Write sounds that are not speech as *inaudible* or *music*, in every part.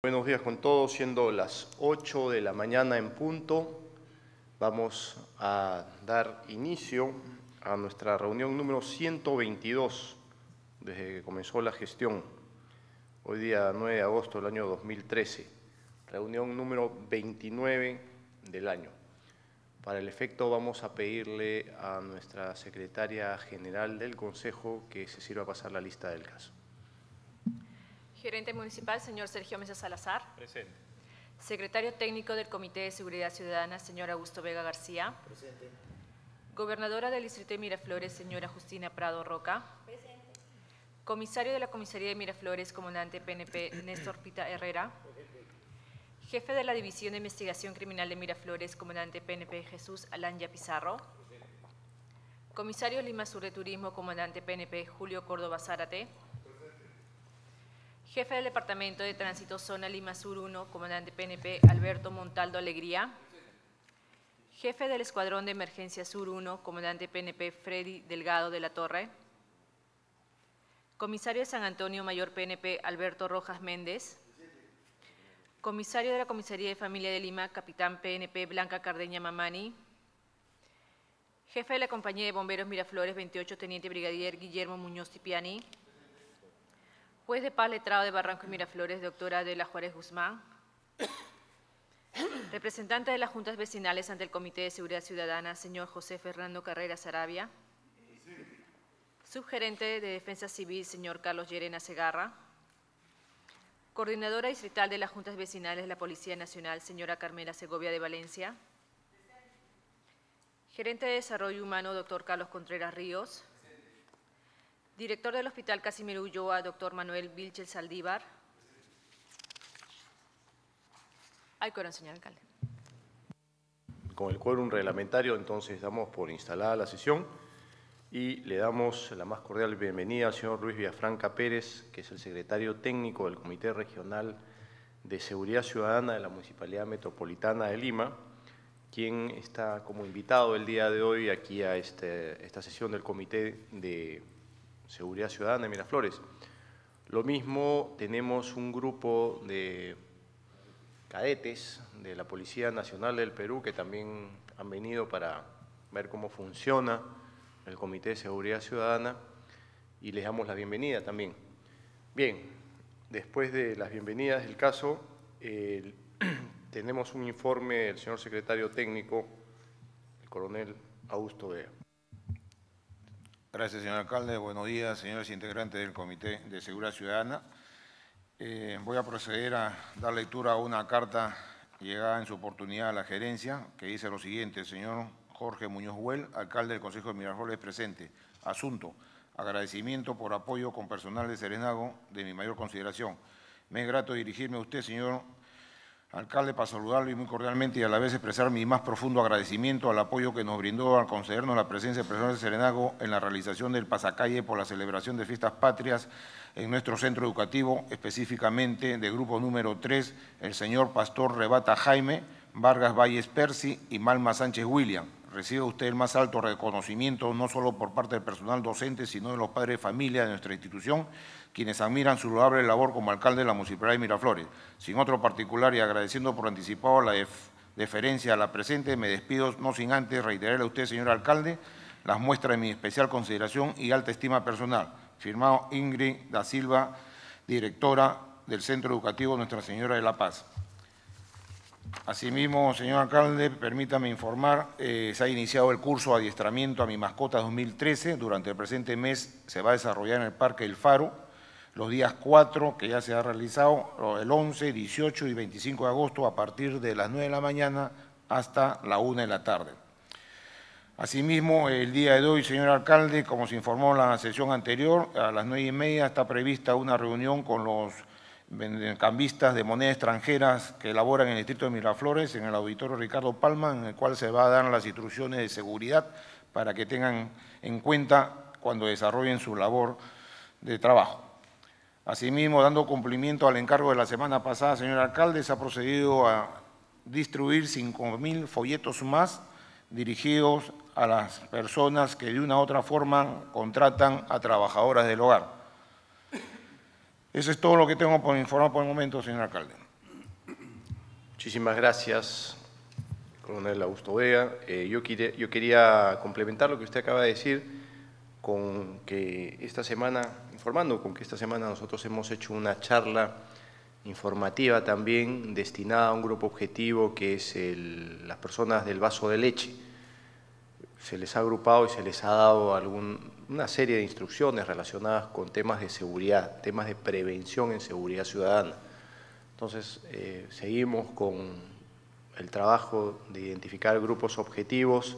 Buenos días con todos, siendo las 8 de la mañana en punto, vamos a dar inicio a nuestra reunión número 122 desde que comenzó la gestión, hoy día 9 de agosto del año 2013, reunión número 29 del año. Para el efecto vamos a pedirle a nuestra secretaria general del Consejo que se sirva a pasar la lista del caso. Gerente municipal, señor Sergio Mesa Salazar. Presente. Secretario técnico del Comité de Seguridad Ciudadana, señor Augusto Vega García. Presente. Gobernadora del Distrito de Miraflores, señora Justina Prado Roca. Presente. Comisario de la Comisaría de Miraflores, comandante PNP Néstor Pita Herrera. Jefe de la División de Investigación Criminal de Miraflores, comandante PNP Jesús Alanya Pizarro. Comisario Lima Sur de Turismo, comandante PNP Julio Córdoba Zárate. Jefe del Departamento de Tránsito Zona Lima Sur 1, comandante PNP Alberto Montaldo Alegría. Jefe del Escuadrón de Emergencia Sur 1, comandante PNP Freddy Delgado de la Torre. Comisario de San Antonio Mayor PNP Alberto Rojas Méndez. Comisario de la Comisaría de Familia de Lima, capitán PNP Blanca Cardeña Mamani. Jefe de la Compañía de Bomberos Miraflores 28, Teniente Brigadier Guillermo Muñoz Tipiani. Juez de paz letrado de Barranco y Miraflores, doctora Adela Juárez Guzmán. *coughs* Representante de las juntas vecinales ante el Comité de Seguridad Ciudadana, señor José Fernando Carrera Sarabia. Subgerente de Defensa Civil, señor Carlos Llerena Segarra. Coordinadora distrital de las juntas vecinales de la Policía Nacional, señora Carmela Segovia de Valencia. Gerente de Desarrollo Humano, doctor Carlos Contreras Ríos. Director del Hospital Casimiro Ulloa, doctor Manuel Vilchel Saldívar. Hay quórum, señor alcalde. Con el quórum reglamentario, entonces, damos por instalada la sesión y le damos la más cordial bienvenida al señor Luis Villafranca Pérez, que es el secretario técnico del Comité Regional de Seguridad Ciudadana de la Municipalidad Metropolitana de Lima, quien está como invitado el día de hoy aquí a este, esta sesión del Comité de Seguridad Ciudadana de Miraflores. Lo mismo tenemos un grupo de cadetes de la Policía Nacional del Perú que también han venido para ver cómo funciona el Comité de Seguridad Ciudadana y les damos la bienvenida también. Bien, después de las bienvenidas del caso, *clears throat* tenemos un informe del señor secretario técnico, el coronel Augusto Vega. Gracias, señor alcalde. Buenos días, señores integrantes del Comité de Seguridad Ciudadana. Eh, voy a proceder a dar lectura a una carta llegada en su oportunidad a la gerencia que dice lo siguiente, señor Jorge Muñoz Huel, alcalde del Consejo de Miraflores presente. Asunto, agradecimiento por apoyo con personal de Serenago de mi mayor consideración. Me es grato dirigirme a usted, señor alcalde, para saludarlo y muy cordialmente y a la vez expresar mi más profundo agradecimiento al apoyo que nos brindó al concedernos la presencia de personal de Serenago en la realización del pasacalle por la celebración de fiestas patrias en nuestro centro educativo, específicamente de grupo número 3, el señor Pastor Rebata Jaime, Vargas Valles Percy y Malma Sánchez William. Recibe usted el más alto reconocimiento no solo por parte del personal docente, sino de los padres de familia de nuestra institución, quienes admiran su loable labor como alcalde de la Municipalidad de Miraflores. Sin otro particular y agradeciendo por anticipado la deferencia a la presente, me despido no sin antes reiterarle a usted, señor alcalde, las muestras de mi especial consideración y alta estima personal. Firmado Ingrid da Silva, directora del Centro Educativo Nuestra Señora de la Paz. Asimismo, señor alcalde, permítame informar, eh, se ha iniciado el curso Adiestramiento a mi mascota 2013. Durante el presente mes se va a desarrollar en el Parque El Faro los días 4, que ya se ha realizado, el 11, 18 y 25 de agosto a partir de las 9 de la mañana hasta la 1 de la tarde. Asimismo, el día de hoy, señor alcalde, como se informó en la sesión anterior, a las 9 y media está prevista una reunión con los cambistas de moneda extranjeras que elaboran en el distrito de Miraflores, en el auditorio Ricardo Palma, en el cual se va a dar las instrucciones de seguridad para que tengan en cuenta cuando desarrollen su labor de trabajo. Asimismo, dando cumplimiento al encargo de la semana pasada, señor alcalde, se ha procedido a distribuir 5.000 folletos más dirigidos a las personas que de una u otra forma contratan a trabajadoras del hogar. Eso es todo lo que tengo por informar por el momento, señor alcalde. Muchísimas gracias, coronel Augusto Vega. Eh, yo, yo quería complementar lo que usted acaba de decir con que esta semana, con que esta semana nosotros hemos hecho una charla informativa también destinada a un grupo objetivo que es las personas del vaso de leche. Se les ha agrupado y se les ha dado una serie de instrucciones relacionadas con temas de seguridad, temas de prevención en seguridad ciudadana. Entonces, eh, seguimos con el trabajo de identificar grupos objetivos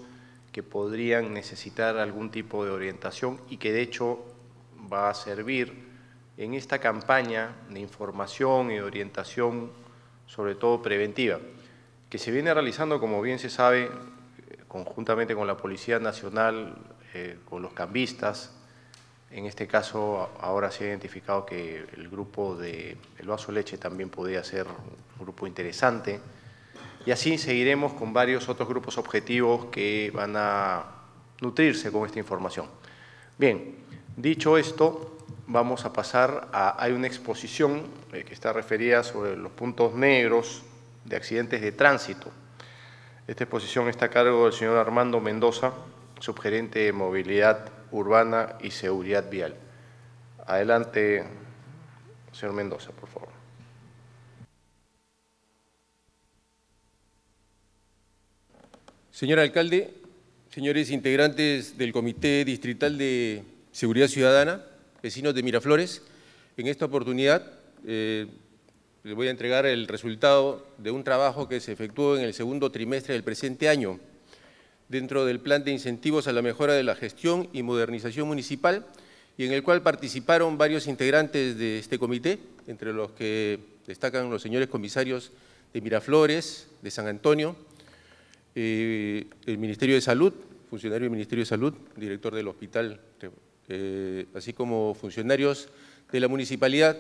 que podrían necesitar algún tipo de orientación y que de hecho va a servir en esta campaña de información y orientación, sobre todo preventiva, que se viene realizando, como bien se sabe, conjuntamente con la Policía Nacional, eh, con los cambistas. En este caso, ahora se ha identificado que el grupo de El Vaso Leche también podría ser un grupo interesante. Y así seguiremos con varios otros grupos objetivos que van a nutrirse con esta información. Bien, dicho esto, vamos a pasar a, hay una exposición eh, que está referida sobre los puntos negros de accidentes de tránsito. Esta exposición está a cargo del señor Armando Mendoza, subgerente de Movilidad Urbana y Seguridad Vial. Adelante, señor Mendoza, por favor. Señor alcalde, señores integrantes del Comité Distrital de Seguridad Ciudadana, vecinos de Miraflores. En esta oportunidad eh, les voy a entregar el resultado de un trabajo que se efectuó en el segundo trimestre del presente año dentro del plan de incentivos a la mejora de la gestión y modernización municipal y en el cual participaron varios integrantes de este comité, entre los que destacan los señores comisarios de Miraflores, de San Antonio, eh, el Ministerio de Salud, funcionario del Ministerio de Salud, director del Hospital eh, así como funcionarios de la municipalidad,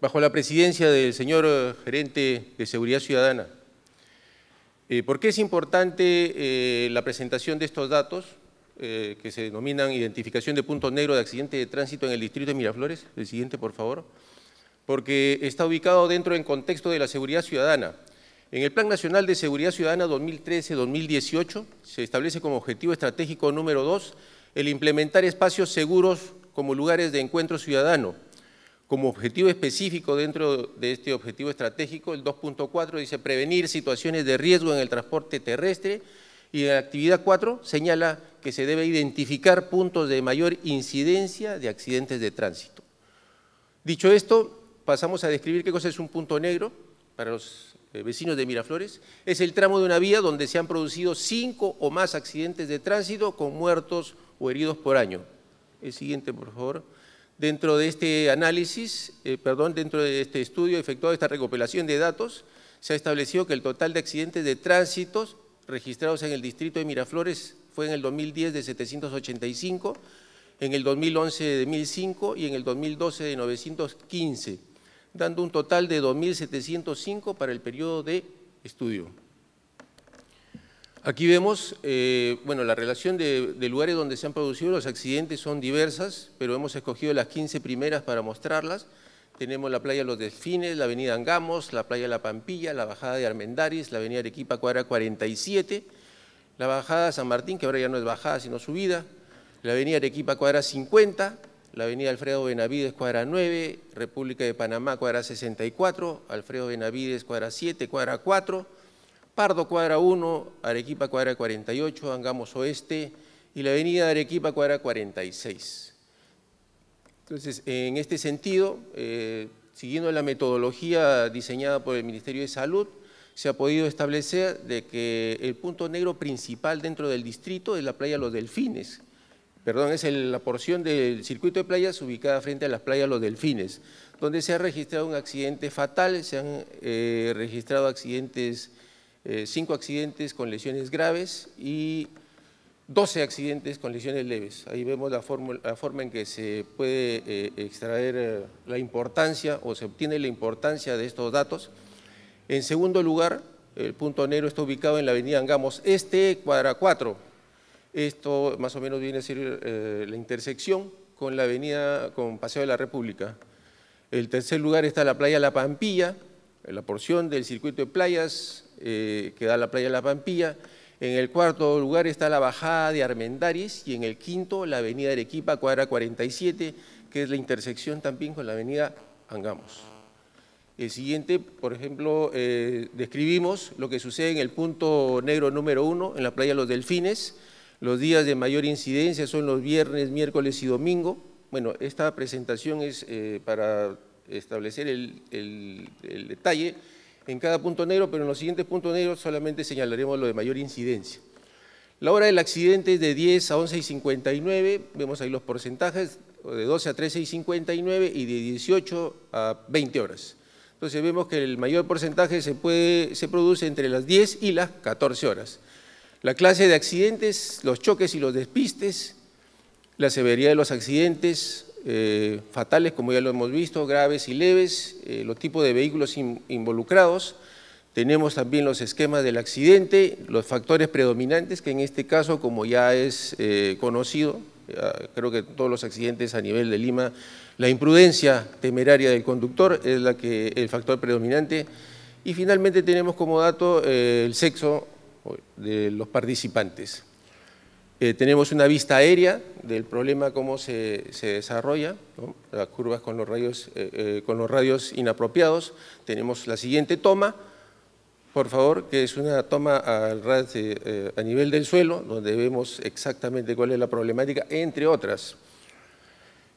bajo la presidencia del señor eh, gerente de Seguridad Ciudadana. Eh, ¿Por qué es importante la presentación de estos datos, que se denominan identificación de puntos negros de accidente de tránsito en el distrito de Miraflores? El siguiente, por favor. Porque está ubicado dentro del contexto de la seguridad ciudadana. En el Plan Nacional de Seguridad Ciudadana 2013-2018 se establece como objetivo estratégico número 2 el implementar espacios seguros como lugares de encuentro ciudadano. Como objetivo específico dentro de este objetivo estratégico, el 2.4 dice prevenir situaciones de riesgo en el transporte terrestre y en la actividad 4 señala que se debe identificar puntos de mayor incidencia de accidentes de tránsito. Dicho esto, pasamos a describir qué cosa es un punto negro para los vecinos de Miraflores. Es el tramo de una vía donde se han producido cinco o más accidentes de tránsito con muertos o heridos por año. El siguiente, por favor. Dentro de este análisis, eh, perdón, dentro de este estudio efectuado, esta recopilación de datos, se ha establecido que el total de accidentes de tránsito registrados en el distrito de Miraflores fue en el 2010 de 785, en el 2011 de 1005 y en el 2012 de 915, dando un total de 2.705 para el periodo de estudio. Aquí vemos, eh, bueno, la relación de, lugares donde se han producido los accidentes son diversas, pero hemos escogido las 15 primeras para mostrarlas. Tenemos la playa Los Delfines, la avenida Angamos, la playa La Pampilla, la bajada de Armendaris, la avenida Arequipa, cuadra 47, la bajada San Martín, que ahora ya no es bajada, sino subida, la avenida Arequipa, cuadra 50, la avenida Alfredo Benavides, cuadra 9, República de Panamá, cuadra 64, Alfredo Benavides, cuadra 7, cuadra 4, Pardo Cuadra 1, Arequipa Cuadra 48, Angamos Oeste y la avenida Arequipa Cuadra 46. Entonces, en este sentido, eh, siguiendo la metodología diseñada por el Ministerio de Salud, se ha podido establecer de que el punto negro principal dentro del distrito es la playa Los Delfines. Perdón, es la porción del circuito de playas ubicada frente a las playas Los Delfines, donde se ha registrado un accidente fatal, se han eh, registrado accidentes eh, cinco accidentes con lesiones graves y 12 accidentes con lesiones leves. Ahí vemos la, forma en que se puede eh, extraer la importancia o se obtiene la importancia de estos datos. En segundo lugar, el punto negro está ubicado en la avenida Angamos Este, cuadra 4. Esto más o menos viene a ser la intersección con la avenida, con Paseo de la República. En tercer lugar está la playa La Pampilla, la porción del circuito de playas eh, que da la playa La Pampilla. En el cuarto lugar está la bajada de Armendaris y en el quinto la avenida Arequipa, cuadra 47, que es la intersección también con la avenida Angamos. El siguiente, por ejemplo, eh, describimos lo que sucede en el punto negro número uno, en la playa Los Delfines. Los días de mayor incidencia son los viernes, miércoles y domingo. Bueno, esta presentación es eh, para establecer el, detalle en cada punto negro, pero en los siguientes puntos negros solamente señalaremos lo de mayor incidencia. La hora del accidente es de 10 a 11 y 59, vemos ahí los porcentajes, de 12 a 13 y 59 y de 18 a 20 horas. Entonces vemos que el mayor porcentaje se, puede, se produce entre las 10 y las 14 horas. La clase de accidentes, los choques y los despistes, la severidad de los accidentes, eh, fatales, como ya lo hemos visto, graves y leves, eh, los tipos de vehículos involucrados. Tenemos también los esquemas del accidente, los factores predominantes, que en este caso, como ya es eh, conocido, creo que todos los accidentes a nivel de Lima, la imprudencia temeraria del conductor es el factor predominante. Y finalmente tenemos como dato el sexo de los participantes. Eh, tenemos una vista aérea del problema, cómo se, desarrolla, las curvas con los, rayos, eh, eh, con los radios inapropiados. Tenemos la siguiente toma, por favor, que es una toma al a nivel del suelo, donde vemos exactamente cuál es la problemática, entre otras.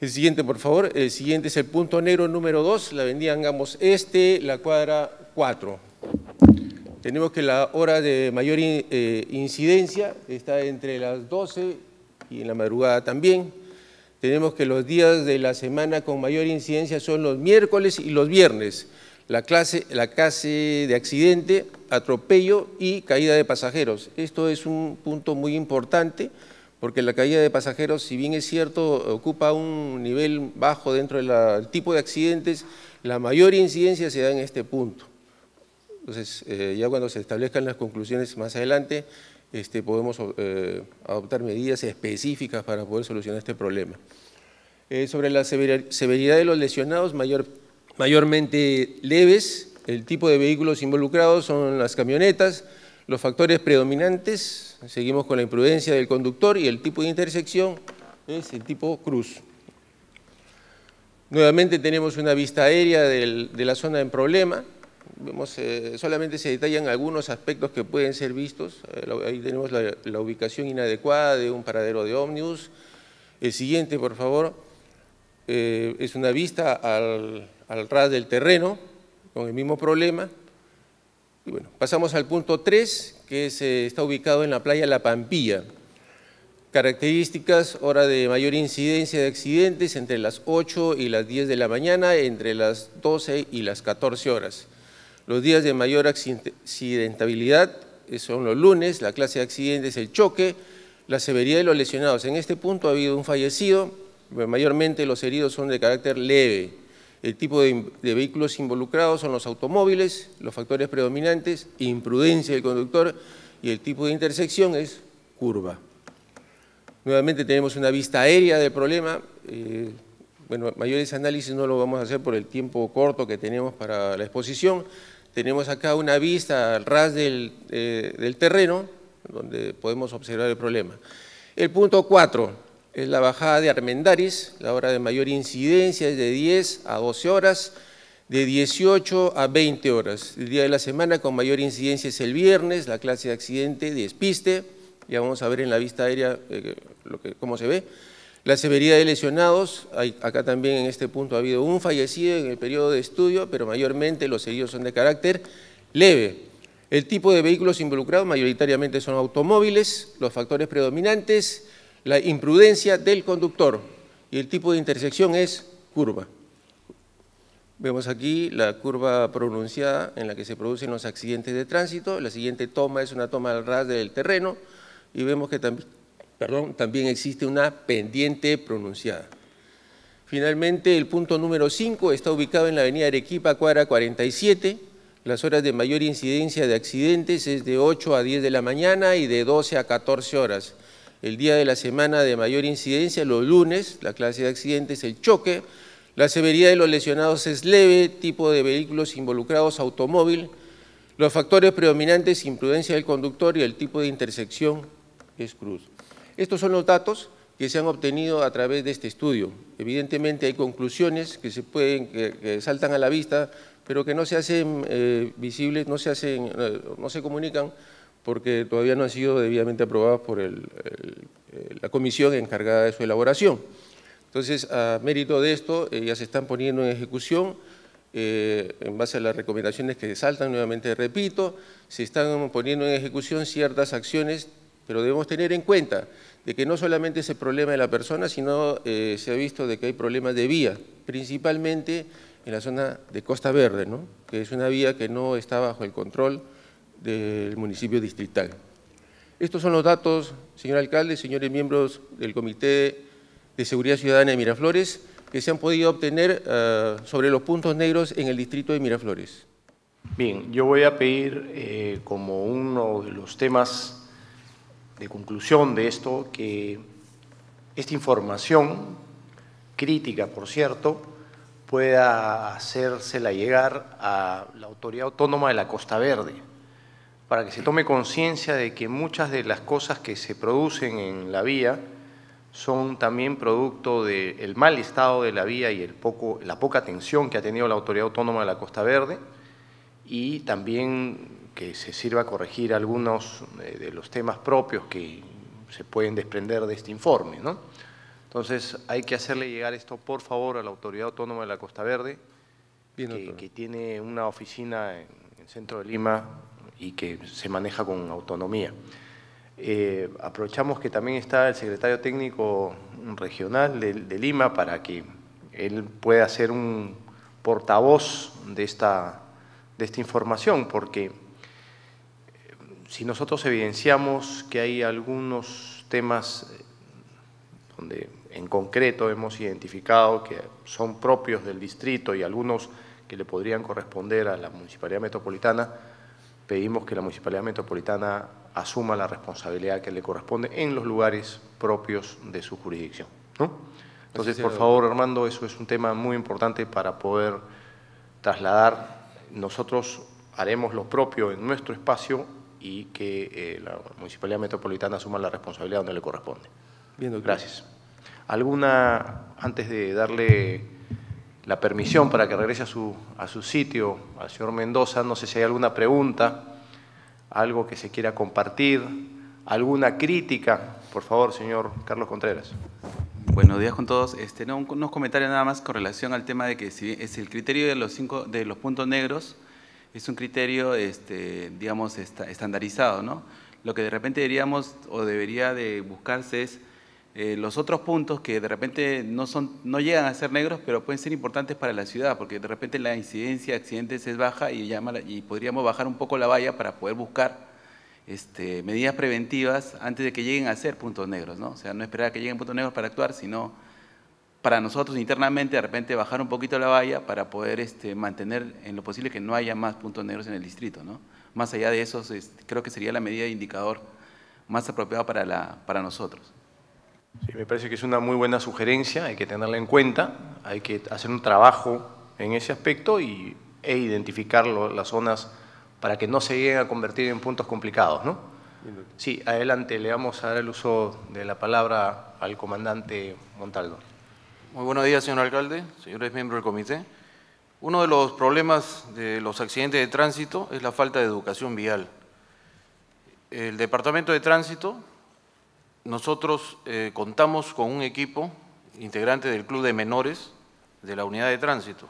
El siguiente, por favor. El siguiente es el punto negro número 2, la avenida Angamos Este, la cuadra 4. Tenemos que la hora de mayor eh, incidencia está entre las 12 y en la madrugada también. Tenemos que los días de la semana con mayor incidencia son los miércoles y los viernes. La clase, la clase de accidente, atropello y caída de pasajeros. Esto es un punto muy importante porque la caída de pasajeros, si bien es cierto, ocupa un nivel bajo dentro del tipo de accidentes, la mayor incidencia se da en este punto. Entonces, eh, ya cuando se establezcan las conclusiones más adelante, este, podemos eh, adoptar medidas específicas para poder solucionar este problema. Eh, sobre la severidad de los lesionados, mayor, mayormente leves, el tipo de vehículos involucrados son las camionetas, los factores predominantes, seguimos con la imprudencia del conductor y el tipo de intersección es el tipo cruz. Nuevamente tenemos una vista aérea de la zona en problema, Vemos, eh, solamente se detallan algunos aspectos que pueden ser vistos. Eh, ahí tenemos la, ubicación inadecuada de un paradero de ómnibus. El siguiente, por favor, eh, es una vista al, ras del terreno, con el mismo problema. Y bueno, pasamos al punto 3, que está ubicado en la playa La Pampilla. Características, hora de mayor incidencia de accidentes entre las 8 y las 10 de la mañana, entre las 12 y las 14 horas. Los días de mayor accidentabilidad son los lunes, la clase de accidentes, el choque, la severidad de los lesionados. En este punto ha habido un fallecido, mayormente los heridos son de carácter leve. El tipo de, vehículos involucrados son los automóviles, los factores predominantes, imprudencia del conductor y el tipo de intersección es curva. Nuevamente tenemos una vista aérea del problema. Eh, bueno, mayores análisis no lo vamos a hacer por el tiempo corto que tenemos para la exposición. Tenemos acá una vista al ras del, eh, del terreno, donde podemos observar el problema. El punto 4 es la bajada de Armendaris, la hora de mayor incidencia es de 10 a 12 horas, de 18 a 20 horas. El día de la semana con mayor incidencia es el viernes, la clase de accidente, despiste, ya vamos a ver en la vista aérea eh, cómo se ve. La severidad de lesionados, acá también en este punto ha habido un fallecido en el periodo de estudio, pero mayormente los heridos son de carácter leve. El tipo de vehículos involucrados mayoritariamente son automóviles, los factores predominantes, la imprudencia del conductor y el tipo de intersección es curva. Vemos aquí la curva pronunciada en la que se producen los accidentes de tránsito. La siguiente toma es una toma al ras del terreno y vemos que también perdón, también existe una pendiente pronunciada. Finalmente, el punto número 5 está ubicado en la avenida Arequipa, cuadra 47. Las horas de mayor incidencia de accidentes es de 8 a 10 de la mañana y de 12 a 14 horas. El día de la semana de mayor incidencia, los lunes, la clase de accidentes, el choque. La severidad de los lesionados es leve, tipo de vehículos involucrados automóvil, los factores predominantes, imprudencia del conductor y el tipo de intersección es cruz. Estos son los datos que se han obtenido a través de este estudio. Evidentemente hay conclusiones que se pueden, que, saltan a la vista, pero que no se hacen eh, visibles, no se hacen, eh, no se comunican porque todavía no han sido debidamente aprobadas por la comisión encargada de su elaboración. Entonces, a mérito de esto, eh, ya se están poniendo en ejecución, en base a las recomendaciones que saltan, nuevamente repito, se están poniendo en ejecución ciertas acciones, pero debemos tener en cuenta de que no solamente es el problema de la persona, sino eh, se ha visto de que hay problemas de vía, principalmente en la zona de Costa Verde, ¿no? que es una vía que no está bajo el control del municipio distrital. Estos son los datos, señor alcalde, señores miembros del Comité de Seguridad Ciudadana de Miraflores, que se han podido obtener eh, sobre los puntos negros en el distrito de Miraflores. Bien, yo voy a pedir eh, como uno de los temas de conclusión de esto que esta información, crítica por cierto, pueda hacérsela llegar a la Autoridad Autónoma de la Costa Verde, para que se tome conciencia de que muchas de las cosas que se producen en la vía son también producto del mal estado de la vía y el poco, la poca atención que ha tenido la Autoridad Autónoma de la Costa Verde y también que se sirva a corregir algunos eh, de los temas propios que se pueden desprender de este informe. ¿no? Entonces hay que hacerle llegar esto, por favor, a la Autoridad Autónoma de la Costa Verde, que, tiene una oficina en el centro de Lima y que se maneja con autonomía. Eh, aprovechamos que también está el secretario técnico regional de, de, Lima para que él pueda ser un portavoz de esta, de esta información, porque si nosotros evidenciamos que hay algunos temas eh, donde en concreto hemos identificado que son propios del distrito y algunos que le podrían corresponder a la Municipalidad Metropolitana, pedimos que la Municipalidad Metropolitana asuma la responsabilidad que le corresponde en los lugares propios de su jurisdicción. Entonces, por favor, Armando, eso es un tema muy importante para poder trasladar. Nosotros haremos lo propio en nuestro espacio y que eh, la Municipalidad Metropolitana asuma la responsabilidad donde le corresponde. Bien, Gracias. ¿Alguna, antes de darle la permisión para que regrese a su, a su sitio, al señor Mendoza, no sé si hay alguna pregunta, algo que se quiera compartir, alguna crítica? Por favor, señor Carlos Contreras. Buenos días con todos. Este, no, unos comentarios nada más con relación al tema de que si es el criterio de los, cinco, de los puntos negros, es un criterio, este, digamos, estandarizado, ¿no? Lo que de repente diríamos o debería de buscarse es eh, los otros puntos que de repente no, son, no llegan a ser negros, pero pueden ser importantes para la ciudad, porque de repente la incidencia de accidentes es baja y, llama, y podríamos bajar un poco la valla para poder buscar este, medidas preventivas antes de que lleguen a ser puntos negros, ¿no? O sea, no esperar a que lleguen puntos negros para actuar, sino para nosotros internamente de repente bajar un poquito la valla para poder este, mantener en lo posible que no haya más puntos negros en el distrito. ¿no? Más allá de eso, creo que sería la medida de indicador más apropiada para, la, para nosotros. Sí, me parece que es una muy buena sugerencia, hay que tenerla en cuenta, hay que hacer un trabajo en ese aspecto y, e identificar las zonas para que no se lleguen a convertir en puntos complicados. ¿no? Sí, adelante, le vamos a dar el uso de la palabra al comandante Montaldo. Muy buenos días, señor alcalde, señores miembros del comité. Uno de los problemas de los accidentes de tránsito es la falta de educación vial. El Departamento de Tránsito, nosotros eh, contamos con un equipo integrante del Club de Menores de la Unidad de Tránsito.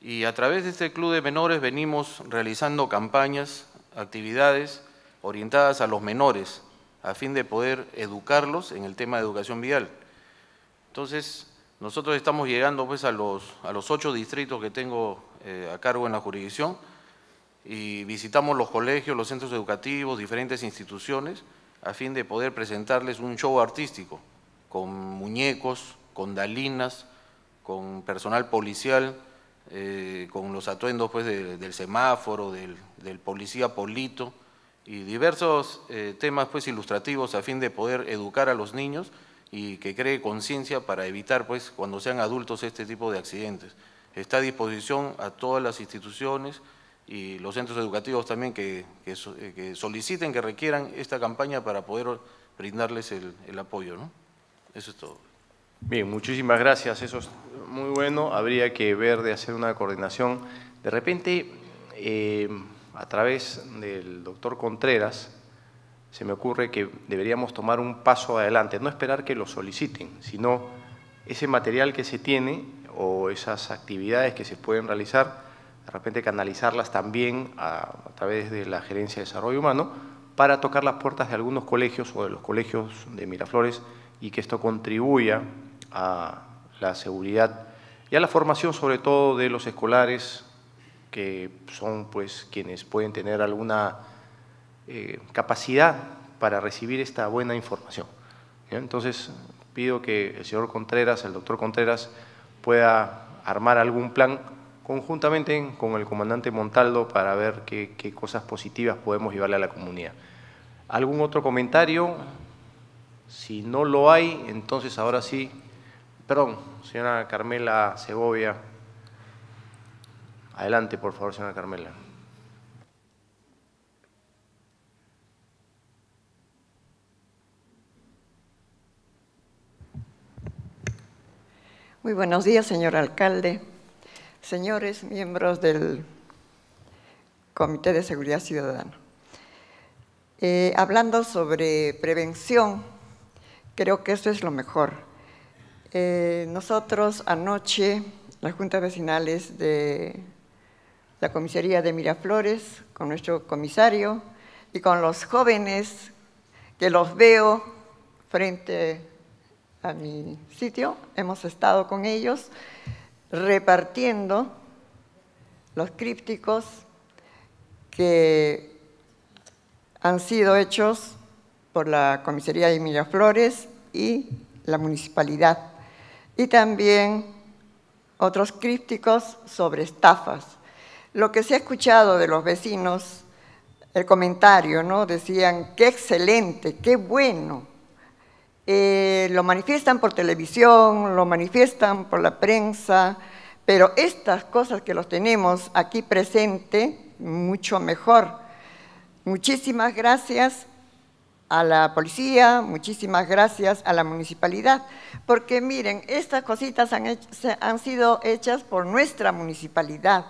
Y a través de este Club de Menores venimos realizando campañas, actividades orientadas a los menores, a fin de poder educarlos en el tema de educación vial. Entonces, nosotros estamos llegando pues, a, los, a los ocho distritos que tengo eh, a cargo en la jurisdicción y visitamos los colegios, los centros educativos, diferentes instituciones, a fin de poder presentarles un show artístico con muñecos, con dalinas, con personal policial, eh, con los atuendos pues, del semáforo, del, policía polito y diversos eh, temas pues, ilustrativos a fin de poder educar a los niños y que cree conciencia para evitar, pues, cuando sean adultos este tipo de accidentes. Está a disposición a todas las instituciones y los centros educativos también que, que, soliciten, que requieran esta campaña para poder brindarles el, el apoyo. ¿no? Eso es todo. Bien, muchísimas gracias. Eso es muy bueno. Habría que ver de hacer una coordinación. De repente, eh, a través del doctor Contreras, se me ocurre que deberíamos tomar un paso adelante, no esperar que lo soliciten, sino ese material que se tiene o esas actividades que se pueden realizar, de repente canalizarlas también a, a través de la Gerencia de Desarrollo Humano para tocar las puertas de algunos colegios o de los colegios de Miraflores y que esto contribuya a la seguridad y a la formación sobre todo de los escolares que son pues quienes pueden tener alguna eh, capacidad para recibir esta buena información. Entonces pido que el señor Contreras, el doctor Contreras, pueda armar algún plan conjuntamente con el comandante Montaldo para ver qué, qué cosas positivas podemos llevarle a la comunidad. ¿Algún otro comentario? Si no lo hay, entonces ahora sí, perdón, señora Carmela Segovia. Adelante, por favor, señora Carmela. Muy buenos días, señor alcalde, señores miembros del Comité de Seguridad Ciudadana. Eh, hablando sobre prevención, creo que eso es lo mejor. Eh, nosotros anoche, las juntas vecinales de la comisaría de Miraflores, con nuestro comisario y con los jóvenes que los veo frente a mi sitio, hemos estado con ellos repartiendo los crípticos que han sido hechos por la Comisaría de Miraflores y la municipalidad. Y también otros crípticos sobre estafas. Lo que se ha escuchado de los vecinos, el comentario, ¿no? Decían, qué excelente, qué bueno. Eh, lo manifiestan por televisión, lo manifiestan por la prensa, pero estas cosas que los tenemos aquí presente, mucho mejor. Muchísimas gracias a la policía, muchísimas gracias a la municipalidad, porque miren, estas cositas han, sido hechas por nuestra municipalidad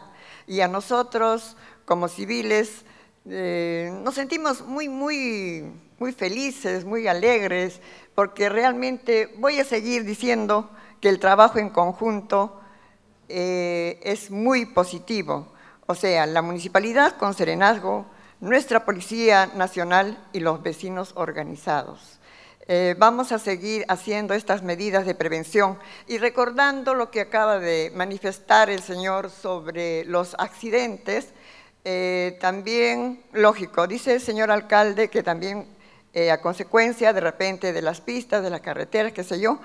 y a nosotros como civiles eh, nos sentimos muy, muy, muy felices, muy alegres, porque realmente voy a seguir diciendo que el trabajo en conjunto eh, es muy positivo. O sea, la municipalidad con serenazgo, nuestra Policía Nacional y los vecinos organizados. Eh, vamos a seguir haciendo estas medidas de prevención y recordando lo que acaba de manifestar el señor sobre los accidentes, eh, también, lógico, dice el señor alcalde que también eh, a consecuencia de repente de las pistas, de las carreteras, qué sé yo,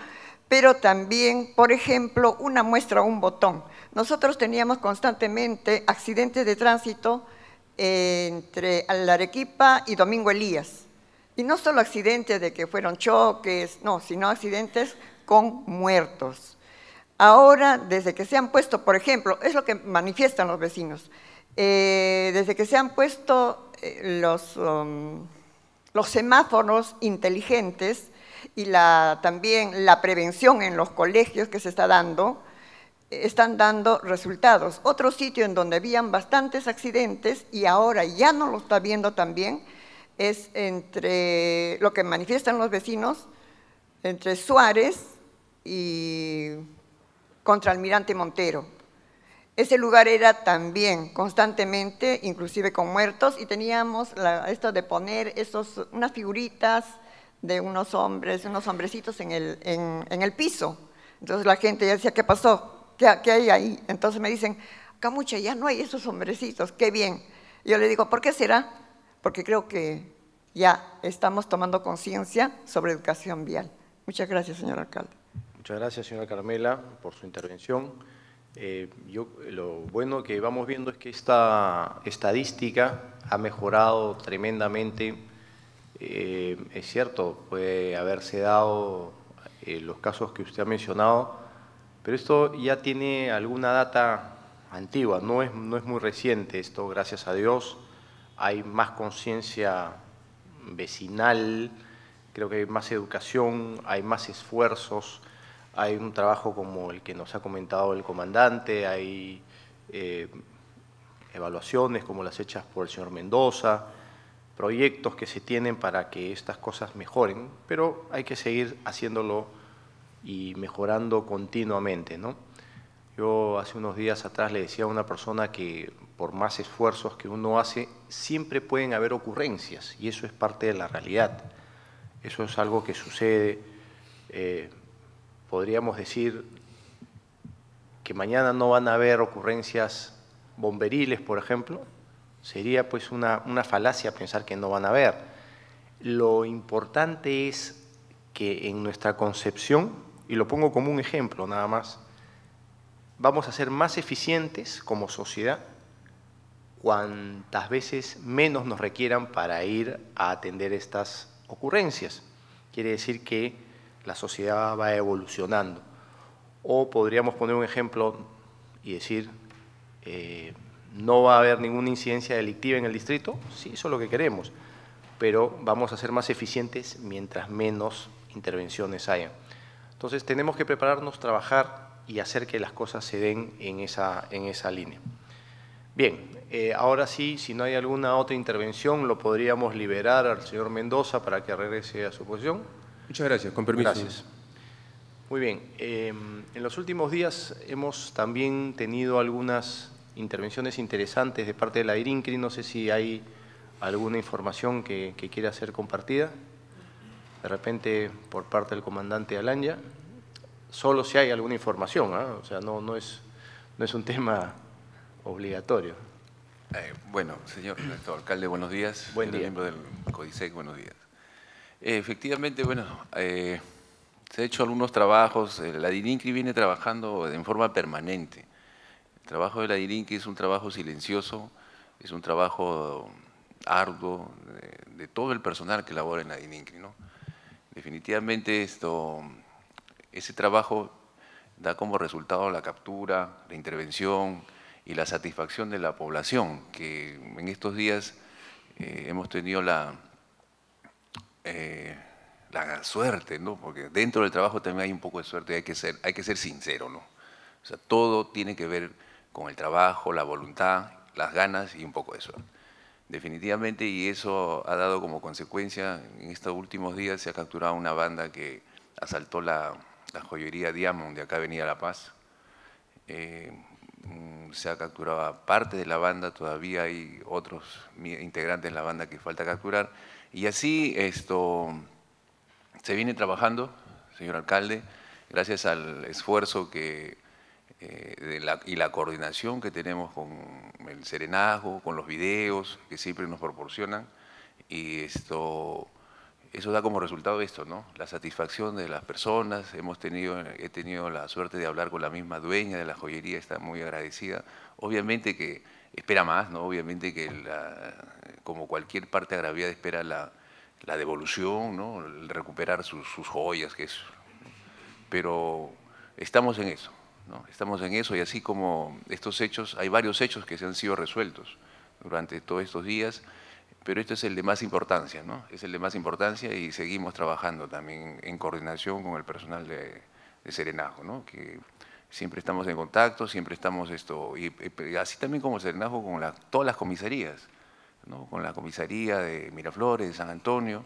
pero también, por ejemplo, una muestra, un botón. Nosotros teníamos constantemente accidentes de tránsito entre Arequipa y Domingo Elías. Y no solo accidentes de que fueron choques, no, sino accidentes con muertos. Ahora, desde que se han puesto, por ejemplo, es lo que manifiestan los vecinos, eh, desde que se han puesto eh, los, um, los semáforos inteligentes y la, también la prevención en los colegios que se está dando, están dando resultados. Otro sitio en donde habían bastantes accidentes y ahora ya no lo está viendo también es entre lo que manifiestan los vecinos, entre Suárez y contra Almirante Montero. Ese lugar era también constantemente, inclusive con muertos, y teníamos esto de poner esos, unas figuritas de unos hombres, unos hombrecitos en el, en el piso. Entonces la gente ya decía, ¿qué pasó? ¿Qué, hay ahí? Entonces me dicen, Camucha, ya no hay esos hombrecitos, qué bien. yo le digo, ¿por qué será? Porque creo que ya estamos tomando conciencia sobre educación vial. Muchas gracias, señor alcalde. Muchas gracias, señora Carmela, por su intervención. Eh, yo, lo bueno que vamos viendo es que esta estadística ha mejorado tremendamente. Eh, es cierto, puede haberse dado eh, los casos que usted ha mencionado, pero esto ya tiene alguna data antigua, no es, no es muy reciente esto, gracias a Dios. Hay más conciencia vecinal, creo que hay más educación, hay más esfuerzos, hay un trabajo como el que nos ha comentado el comandante, hay eh, evaluaciones como las hechas por el señor Mendoza, proyectos que se tienen para que estas cosas mejoren, pero hay que seguir haciéndolo y mejorando continuamente. ¿no? Yo hace unos días atrás le decía a una persona que por más esfuerzos que uno hace, siempre pueden haber ocurrencias y eso es parte de la realidad. Eso es algo que sucede, eh, podríamos decir que mañana no van a haber ocurrencias bomberiles, por ejemplo, sería pues una, una falacia pensar que no van a haber. Lo importante es que en nuestra concepción, y lo pongo como un ejemplo nada más, vamos a ser más eficientes como sociedad cuantas veces menos nos requieran para ir a atender estas ocurrencias. Quiere decir que la sociedad va evolucionando. O podríamos poner un ejemplo y decir, eh, no va a haber ninguna incidencia delictiva en el distrito, sí, eso es lo que queremos, pero vamos a ser más eficientes mientras menos intervenciones haya. Entonces tenemos que prepararnos, trabajar y hacer que las cosas se den en esa, en esa línea. Bien, eh, ahora sí, si no hay alguna otra intervención, lo podríamos liberar al señor Mendoza para que regrese a su posición. Muchas gracias, con permiso. Gracias. Muy bien, eh, en los últimos días hemos también tenido algunas intervenciones interesantes de parte de la IRINCRI. No sé si hay alguna información que, quiera ser compartida, de repente por parte del comandante Alanya. Solo si hay alguna información, ¿ah? o sea, no, no, es, no es un tema obligatorio. Eh, bueno, señor alcalde, buenos días. Buen día. miembro del CODISEC, buenos días. Eh, efectivamente, bueno, eh, se han hecho algunos trabajos. la DIRINCRI viene trabajando en forma permanente el trabajo de la DIRINCRI es un trabajo silencioso, es un trabajo arduo de, todo el personal que labora en la DIRINCRI. ¿no? Definitivamente esto, ese trabajo da como resultado la captura, la intervención y la satisfacción de la población, que en estos días eh, hemos tenido la, eh, la suerte, ¿no? porque dentro del trabajo también hay un poco de suerte, hay que ser, hay que ser sincero, ¿no? O sea, todo tiene que ver con el trabajo, la voluntad, las ganas y un poco de suerte. Definitivamente, y eso ha dado como consecuencia, en estos últimos días se ha capturado una banda que asaltó la, joyería Diamond de acá Avenida La Paz. Eh, mm, se ha capturado parte de la banda, todavía hay otros integrantes de la banda que falta capturar. Y así esto se viene trabajando, señor alcalde, gracias al esfuerzo que eh, y la coordinación que tenemos con el serenazgo, con los videos que siempre nos proporcionan. Y esto, eso da como resultado esto, ¿no? La satisfacción de las personas. Hemos tenido, he tenido la suerte de hablar con la misma dueña de la joyería, está muy agradecida. Obviamente que espera más, ¿no? Obviamente que como cualquier parte agraviada espera la, la devolución, ¿no? El recuperar sus, joyas, que es... Pero estamos en eso. Estamos en eso y así como estos hechos, hay varios hechos que se han sido resueltos durante todos estos días, pero este es el de más importancia, ¿no? Es el de más importancia y seguimos trabajando también en coordinación con el personal de, Serenazgo, ¿no? Que siempre estamos en contacto, siempre estamos esto, y, así también como Serenazgo con todas las comisarías, ¿no? Con la comisaría de Miraflores, de San Antonio,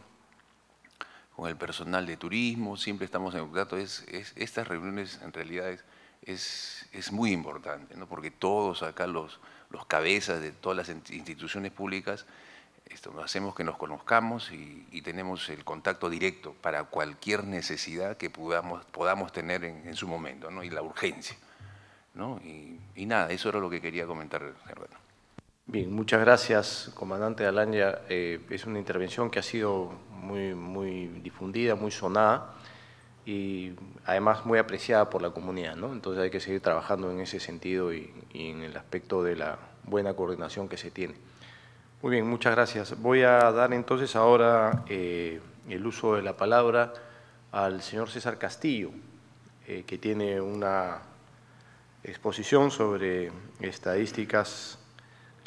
con el personal de turismo, siempre estamos en contacto. Es, estas reuniones en realidad es, es, muy importante, ¿no? porque todos acá, los, los cabezas de todas las instituciones públicas, esto, hacemos que nos conozcamos y, tenemos el contacto directo para cualquier necesidad que podamos, podamos tener en, su momento, ¿no? y la urgencia. ¿no? Y, nada, eso era lo que quería comentar, Gerardo. Bien, muchas gracias, comandante Alanya. Eh, es una intervención que ha sido muy, muy difundida, muy sonada y además muy apreciada por la comunidad, ¿no? Entonces hay que seguir trabajando en ese sentido y, en el aspecto de la buena coordinación que se tiene. Muy bien, muchas gracias. Voy a dar entonces ahora eh, el uso de la palabra al señor César Castillo, eh, que tiene una exposición sobre estadísticas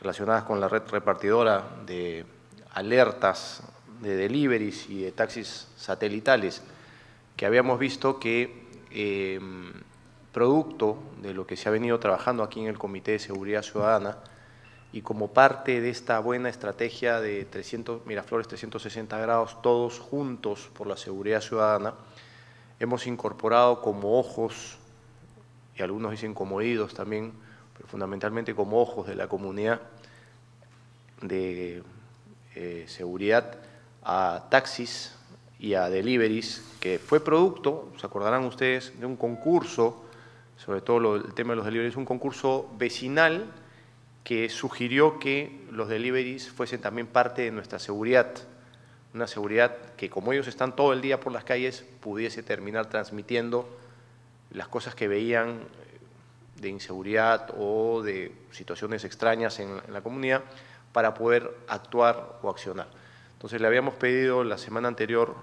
relacionadas con la red repartidora de alertas de deliveries y de taxis satelitales, que habíamos visto que em, producto de lo que se ha venido trabajando aquí en el Comité de Seguridad Ciudadana y como parte de esta buena estrategia de 300, Miraflores 360 grados, todos juntos por la seguridad ciudadana, hemos incorporado como ojos y algunos dicen como oídos también, pero fundamentalmente como ojos de la comunidad de eh, seguridad a taxis y a deliveries, que fue producto, se acordarán ustedes, de un concurso, sobre todo el tema de los deliveries, un concurso vecinal que sugirió que los deliveries fuesen también parte de nuestra seguridad, una seguridad que como ellos están todo el día por las calles, pudiese terminar transmitiendo las cosas que veían eh, de inseguridad o de situaciones extrañas en, la comunidad para poder actuar o accionar. Entonces le habíamos pedido la semana anterior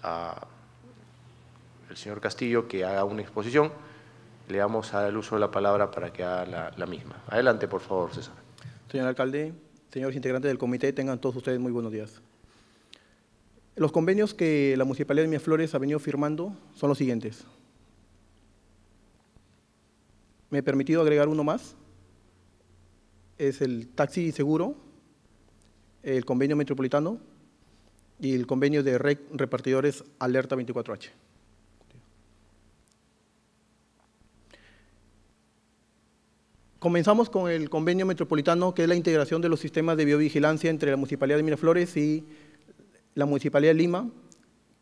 al señor Castillo que haga una exposición, le damos el uso de la palabra para que haga la, misma. Adelante, por favor, César. Señor alcalde, señores integrantes del comité, tengan todos ustedes muy buenos días. Los convenios que la Municipalidad de Miraflores ha venido firmando son los siguientes. Me he permitido agregar uno más. Es el taxi seguro, el convenio metropolitano y el convenio de repartidores Alerta 24H. Comenzamos con el convenio metropolitano, que es la integración de los sistemas de biovigilancia entre la Municipalidad de Miraflores y la Municipalidad de Lima,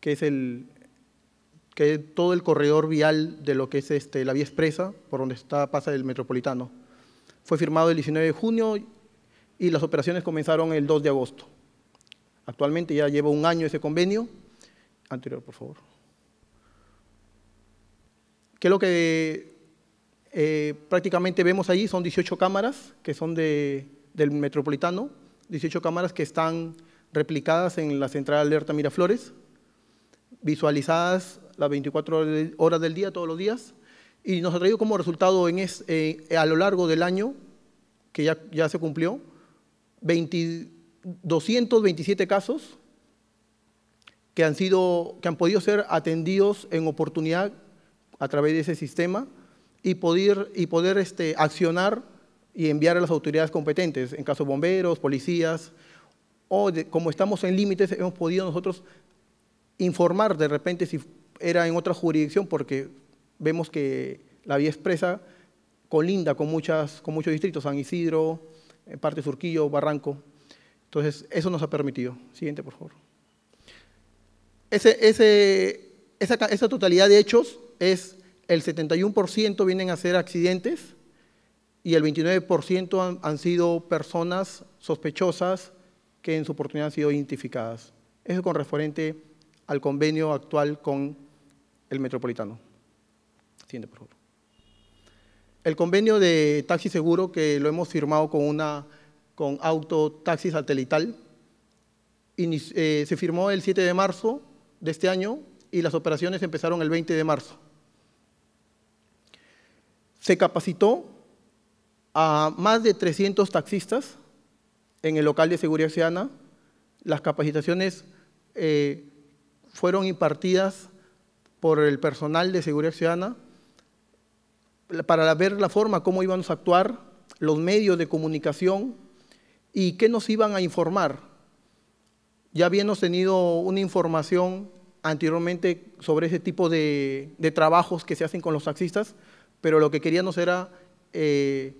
que es el, que todo el corredor vial de lo que es este, la vía expresa, por donde pasa el metropolitano. Fue firmado el 19 de junio y las operaciones comenzaron el 2 de agosto. Actualmente ya lleva un año ese convenio. Anterior, por favor. ¿Qué es lo que eh, prácticamente vemos ahí? Son 18 cámaras que son de, del metropolitano, 18 cámaras que están replicadas en la central alerta Miraflores, visualizadas las 24 horas del día, todos los días, y nos ha traído como resultado en eh, a lo largo del año, que ya, ya se cumplió, 227 casos que han, sido, que han podido ser atendidos en oportunidad a través de ese sistema y poder, y poder este, accionar y enviar a las autoridades competentes, en caso de bomberos, policías, o como estamos en límites, hemos podido nosotros informar de repente si era en otra jurisdicción porque vemos que la vía expresa colinda con, muchas, con muchos distritos, San Isidro, eh, parte Surquillo, Barranco. Entonces, eso nos ha permitido. Siguiente, por favor. Ese, ese, esa, esa, totalidad de hechos es el 71% vienen a ser accidentes y el 29% han, sido personas sospechosas que en su oportunidad han sido identificadas. Eso con referente al convenio actual con el metropolitano. Por favor. El convenio de taxi seguro que lo hemos firmado con, una, con Auto Taxi Satelital eh, se firmó el 7 de marzo de este año y las operaciones empezaron el 20 de marzo. Se capacitó a más de 300 taxistas en el local de seguridad ciudadana. Las capacitaciones eh, fueron impartidas por el personal de seguridad ciudadana para ver la forma cómo íbamos a actuar, los medios de comunicación y qué nos iban a informar. Ya habíamos tenido una información anteriormente sobre ese tipo de, trabajos que se hacen con los taxistas, pero lo que queríamos era eh,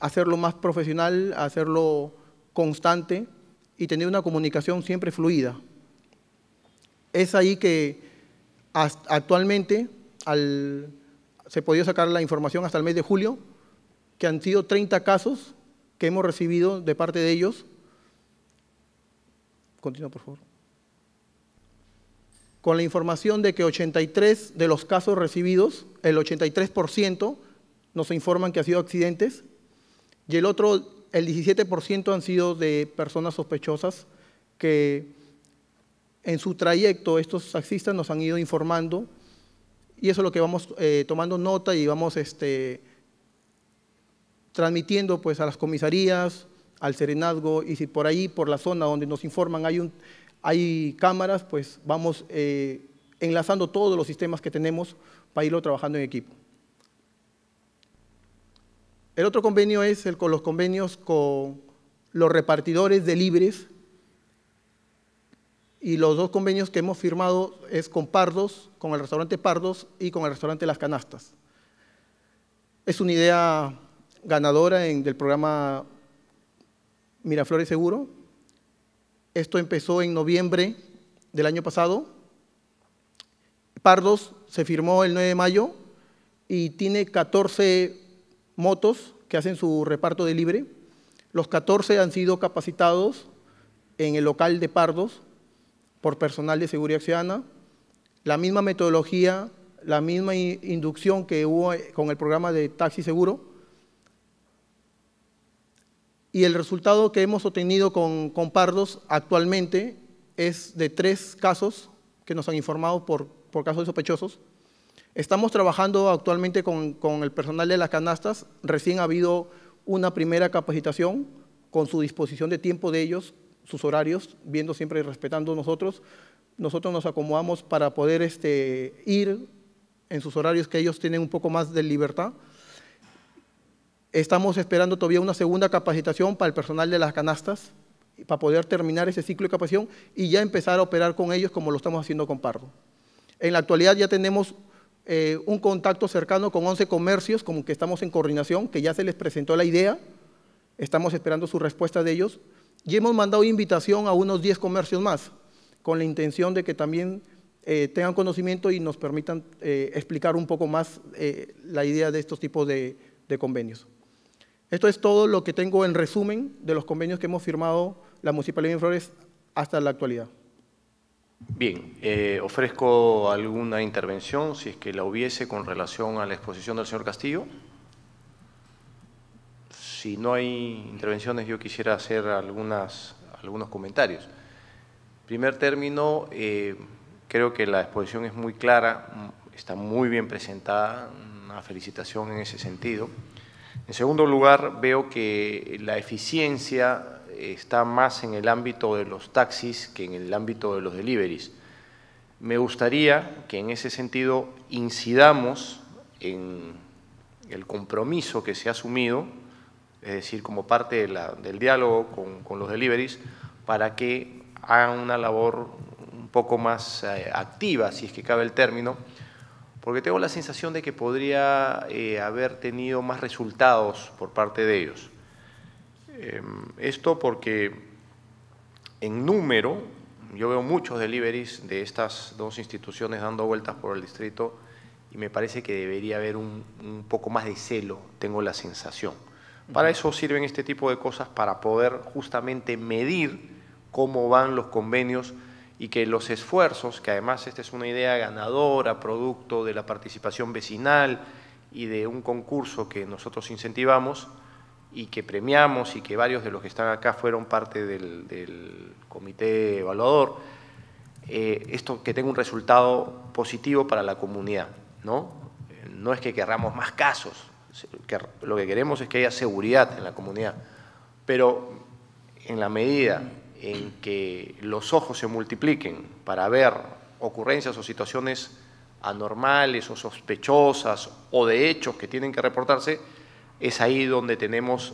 hacerlo más profesional, hacerlo constante y tener una comunicación siempre fluida. Es ahí que actualmente se podía sacar la información hasta el mes de julio, que han sido 30 casos que hemos recibido de parte de ellos. Continúa, por favor. Con la información de que 83 de los casos recibidos, el 83% nos informan que ha sido accidentes y el otro, el 17% han sido de personas sospechosas que en su trayecto estos taxistas nos han ido informando y eso es lo que vamos eh, tomando nota y vamos este, transmitiendo pues, a las comisarías, al serenazgo y si por ahí, por la zona donde nos informan hay, un, hay cámaras, pues vamos eh, enlazando todos los sistemas que tenemos para irlo trabajando en equipo. El otro convenio es el, con los convenios con los repartidores de libres y los dos convenios que hemos firmado es con Pardos, con el restaurante Pardos y con el restaurante Las Canastas. Es una idea ganadora del programa Miraflores Seguro. Esto empezó en noviembre del año pasado. Pardos se firmó el 9 de mayo y tiene 14 motos que hacen su reparto de libre. Los 14 han sido capacitados en el local de Pardos por personal de seguridad ciudadana, la misma metodología, la misma inducción que hubo eh, con el programa de taxi seguro. Y el resultado que hemos obtenido con, Pardos actualmente es de tres casos que nos han informado por, por casos sospechosos. Estamos trabajando actualmente con, con, el personal de las canastas. Recién ha habido una primera capacitación con su disposición de tiempo de ellos sus horarios, viendo siempre y respetando nosotros. Nosotros nos acomodamos para poder este, ir en sus horarios que ellos tienen un poco más de libertad. Estamos esperando todavía una segunda capacitación para el personal de las canastas, para poder terminar ese ciclo de capacitación y ya empezar a operar con ellos como lo estamos haciendo con Pardo. En la actualidad ya tenemos eh, un contacto cercano con 11 comercios, como que estamos en coordinación, que ya se les presentó la idea, estamos esperando su respuesta de ellos. Y hemos mandado invitación a unos 10 comercios más, con la intención de que también eh, tengan conocimiento y nos permitan eh, explicar un poco más la idea de estos tipos de, convenios. Esto es todo lo que tengo en resumen de los convenios que hemos firmado la Municipalidad de Flores hasta la actualidad. Bien, ofrezco alguna intervención, si es que la hubiese, con relación a la exposición del señor Castillo si no hay intervenciones, yo quisiera hacer algunas, algunos comentarios. En primer término, eh, creo que la exposición es muy clara, está muy bien presentada, una felicitación en ese sentido. En segundo lugar, veo que la eficiencia está más en el ámbito de los taxis que en el ámbito de los deliveries. Me gustaría que en ese sentido incidamos en el compromiso que se ha asumido es decir, como parte del diálogo con, los deliveries, para que hagan una labor un poco más eh, activa, si es que cabe el término, porque tengo la sensación de que podría eh, haber tenido más resultados por parte de ellos. Em, esto porque en número, yo veo muchos deliveries de estas dos instituciones dando vueltas por el distrito y me parece que debería haber un poco más de celo, tengo la sensación. Para eso sirven este tipo de cosas, para poder justamente medir cómo van los convenios y que los esfuerzos, que además esta es una idea ganadora, producto de la participación vecinal y de un concurso que nosotros incentivamos y que premiamos y que varios de los que están acá fueron parte del, comité evaluador, eh, esto que tenga un resultado positivo para la comunidad. ¿no? no es que querramos más casos, lo que queremos es que haya seguridad en la comunidad, pero en la medida en que los ojos se multipliquen para ver ocurrencias o situaciones anormales o sospechosas o de hechos que tienen que reportarse, es ahí donde tenemos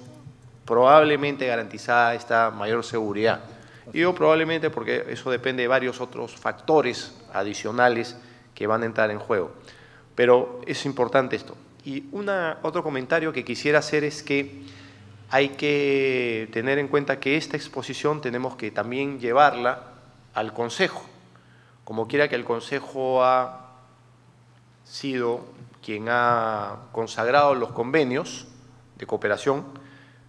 probablemente garantizada esta mayor seguridad. Y digo probablemente porque eso depende de varios otros factores adicionales que van a entrar en juego. Pero es importante esto. Y una, otro comentario que quisiera hacer es que hay que tener en cuenta que esta exposición tenemos que también llevarla al Consejo. Como quiera que el Consejo ha sido quien ha consagrado los convenios de cooperación,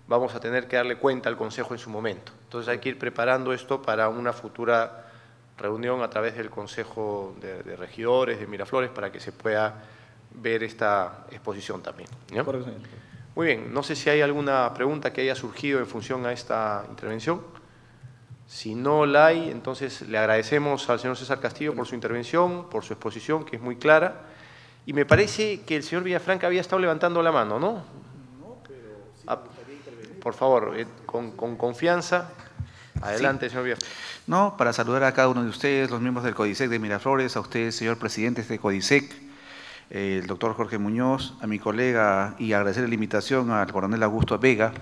vamos a tener que darle cuenta al Consejo en su momento. Entonces hay que ir preparando esto para una futura reunión a través del Consejo de, Regidores de Miraflores para que se pueda ver esta exposición también. Muy bien, no sé si hay alguna pregunta que haya surgido en función a esta intervención. Si no la hay, entonces le agradecemos al señor César Castillo por su intervención, por su exposición, que es muy clara. Y me parece que el señor Villafranca había estado levantando la mano, ¿no? No, pero ah, Por favor, eh, con, confianza. Adelante, señor Villafranca. No, para saludar a cada uno de ustedes, los miembros del CODISEC de Miraflores, a usted, señor presidente de este CODISEC, el doctor Jorge Muñoz, a mi colega y agradecer la invitación al coronel Augusto Vega.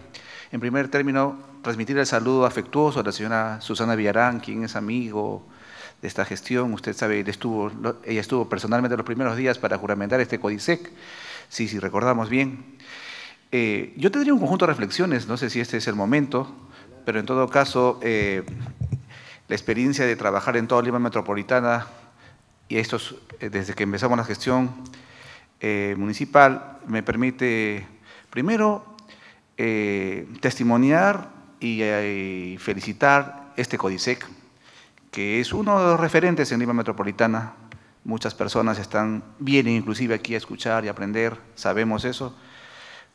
En primer término, transmitir el saludo afectuoso a la señora Susana Villarán, quien es amigo de esta gestión. Usted sabe, estuvo, ella estuvo personalmente los primeros días para juramentar este CODISEC, sí, si recordamos bien. Eh, yo tendría un conjunto de reflexiones, no sé si este es el momento, pero en todo caso, eh, la experiencia de trabajar en toda Lima Metropolitana, y esto eh, desde que empezamos la gestión municipal, me permite, primero, testimoniar y felicitar este CODISEC, que es uno de los referentes en Lima Metropolitana. Muchas personas están, vienen inclusive aquí a escuchar y aprender, sabemos eso,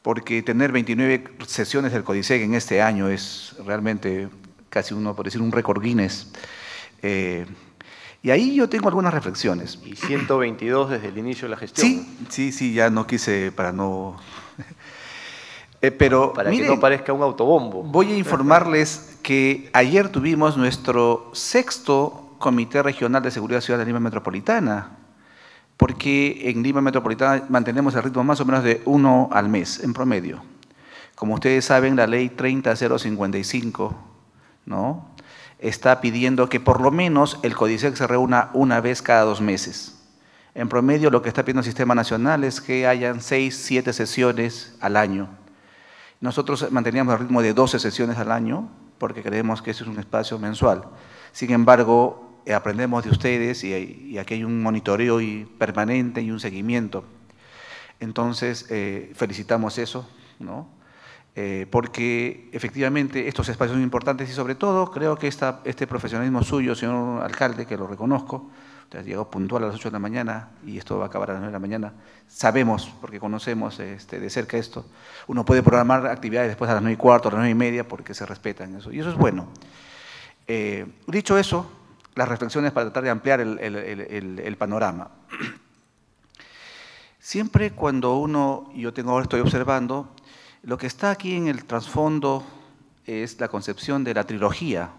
porque tener 29 sesiones del Codiseg en este año es realmente casi uno, por decir, un récord Guinness. Eh, y ahí yo tengo algunas reflexiones. Y 122 desde el inicio de la gestión. Sí, sí, sí, ya no quise para no... *laughs* Eh, pero, para que no parezca un autobombo. Voy a informarles que ayer tuvimos nuestro sexto Comité Regional de Seguridad Ciudadana de Lima Metropolitana, porque en Lima Metropolitana mantenemos el ritmo más o menos de uno al mes, en promedio. Como ustedes saben, la ley 30055 ¿no? Está pidiendo que por lo menos el CODICEC se reúna una vez cada dos meses. En promedio, lo que está pidiendo el Sistema Nacional es que hayan seis, siete sesiones al año. Nosotros manteníamos el ritmo de 12 sesiones al año, porque creemos que eso es un espacio mensual. Sin embargo, eh, aprendemos de ustedes y, aquí hay un monitoreo y permanente y un seguimiento. Entonces, eh, felicitamos eso, ¿no? Eh, porque efectivamente estos espacios son importantes y sobre todo creo que este profesionalismo suyo, señor alcalde, que lo reconozco, usted llegó puntual a las 8 de la mañana y esto va a acabar a las 9 de la mañana, sabemos, porque conocemos este, de cerca esto, uno puede programar actividades después a las 9 y cuarto, a las 9 y media, porque se respetan eso, y eso es bueno. Eh, dicho eso, las reflexiones para tratar de ampliar el, el panorama. *clears throat* Siempre cuando uno, yo tengo ahora estoy observando, lo que está aquí en el trasfondo es la concepción de la trilogía,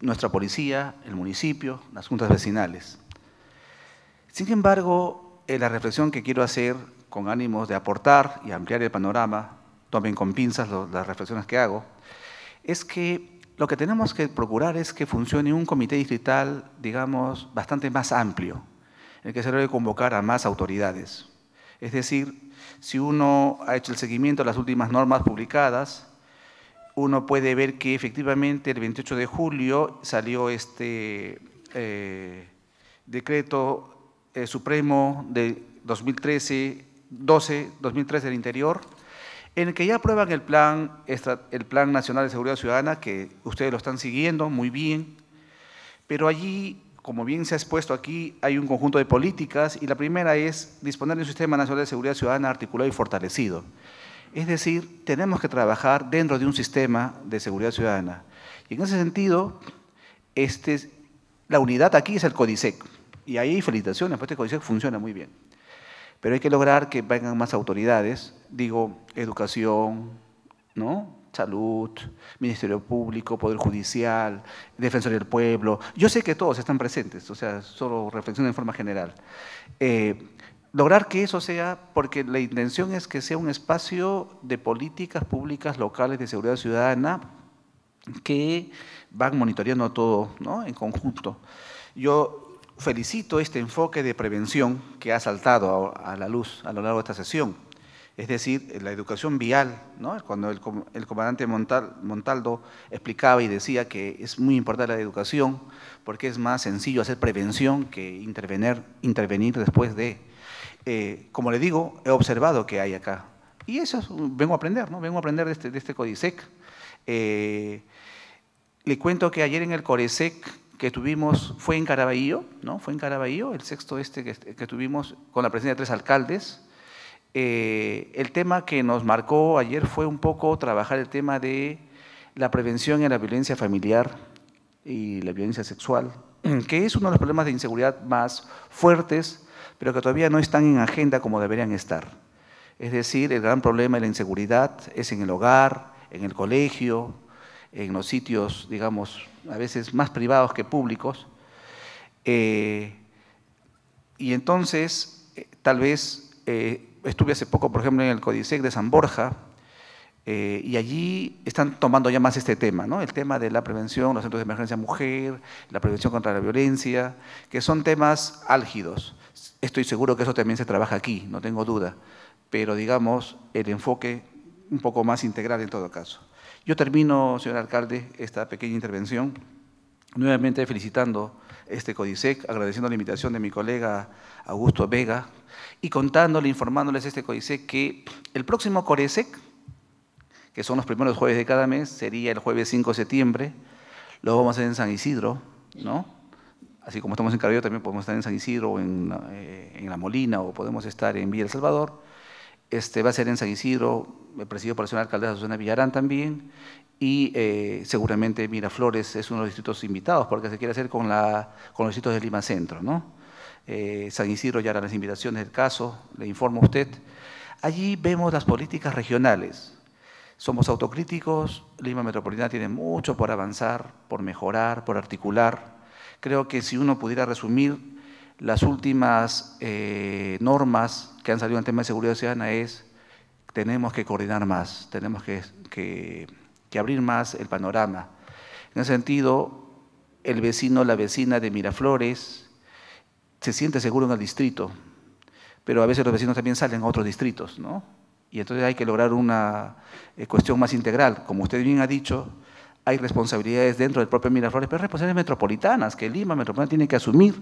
nuestra policía, el municipio, las juntas vecinales. Sin embargo, la reflexión que quiero hacer con ánimos de aportar y ampliar el panorama, tomen con pinzas las reflexiones que hago, es que lo que tenemos que procurar es que funcione un comité distrital, digamos, bastante más amplio, en el que se debe convocar a más autoridades. Es decir, si uno ha hecho el seguimiento de las últimas normas publicadas, uno puede ver que efectivamente el 28 de julio salió este eh, decreto eh, supremo de 2013, 12, 2013 del interior, en el que ya aprueban el plan, el plan Nacional de Seguridad Ciudadana, que ustedes lo están siguiendo muy bien, pero allí como bien se ha expuesto aquí, hay un conjunto de políticas y la primera es disponer de un sistema nacional de seguridad ciudadana articulado y fortalecido. Es decir, tenemos que trabajar dentro de un sistema de seguridad ciudadana. Y en ese sentido, este, la unidad aquí es el CODISEC. Y ahí felicitaciones, porque este CODISEC funciona muy bien. Pero hay que lograr que vengan más autoridades, digo, educación, ¿no? Salud, Ministerio Público, Poder Judicial, Defensor del Pueblo. Yo sé que todos están presentes, o sea, solo reflexión en forma general. Eh, lograr que eso sea, porque la intención es que sea un espacio de políticas públicas locales de seguridad ciudadana que van monitoreando todo ¿no? en conjunto. Yo felicito este enfoque de prevención que ha saltado a la luz a lo largo de esta sesión es decir, la educación vial, cuando el, comandante Montaldo explicaba y decía que es muy importante la educación porque es más sencillo hacer prevención que intervenir, intervenir después de. Eh, como le digo, he observado que hay acá. Y eso vengo a aprender, ¿no? vengo a aprender de este, este CODISEC. Eh, le cuento que ayer en el CORESEC que tuvimos, fue en Caraballo, ¿no? Fue en Caraballo, el sexto este que, que tuvimos con la presencia de tres alcaldes, eh, el tema que nos marcó ayer fue un poco trabajar el tema de la prevención y la violencia familiar y la violencia sexual, *clears throat* que es uno de los problemas de inseguridad más fuertes, pero que todavía no están en agenda como deberían estar. Es decir, el gran problema de la inseguridad es en el hogar, en el colegio, en los sitios, digamos, a veces más privados que públicos. Eh, y entonces, eh, tal vez, estuve hace poco, por ejemplo, en el Codisec de San Borja, y allí están tomando ya más este tema, ¿no? el tema de la prevención, los centros de emergencia mujer, la prevención contra la violencia, que son temas álgidos. Estoy seguro que eso también se trabaja aquí, no tengo duda, pero digamos, el enfoque un poco más integral en todo caso. Yo termino, señor alcalde, esta pequeña intervención nuevamente felicitando este CODISEC, agradeciendo la invitación de mi colega Augusto Vega y contándole, informándoles este CODISEC que el próximo CORESEC, que son los primeros jueves de cada mes, sería el jueves 5 de septiembre, lo vamos a hacer en San Isidro, ¿no? Así como estamos en Carrillo, también podemos estar en San Isidro eh, en La Molina o podemos estar en Villa El Salvador. Este, va a ser en San Isidro, presidido por la señora alcaldesa Susana Villarán también, y eh, seguramente Miraflores es uno de los distritos invitados, porque se quiere hacer con, los distritos de Lima Centro. Eh, San Isidro ya hará las invitaciones del caso, le informo a usted. Allí vemos las políticas regionales. Somos autocríticos, Lima Metropolitana tiene mucho por avanzar, por mejorar, por articular. Creo que si uno pudiera resumir las últimas eh, normas que han salido en tema de seguridad ciudadana es tenemos que coordinar más, tenemos que, abrir más el panorama. En ese sentido, el vecino, la vecina de Miraflores se siente seguro en el distrito, pero a veces los vecinos también salen a otros distritos, ¿no? Y entonces hay que lograr una eh, cuestión más integral. Como usted bien ha dicho, hay responsabilidades dentro del propio Miraflores, pero responsabilidades metropolitanas que Lima Metropolitana tiene que asumir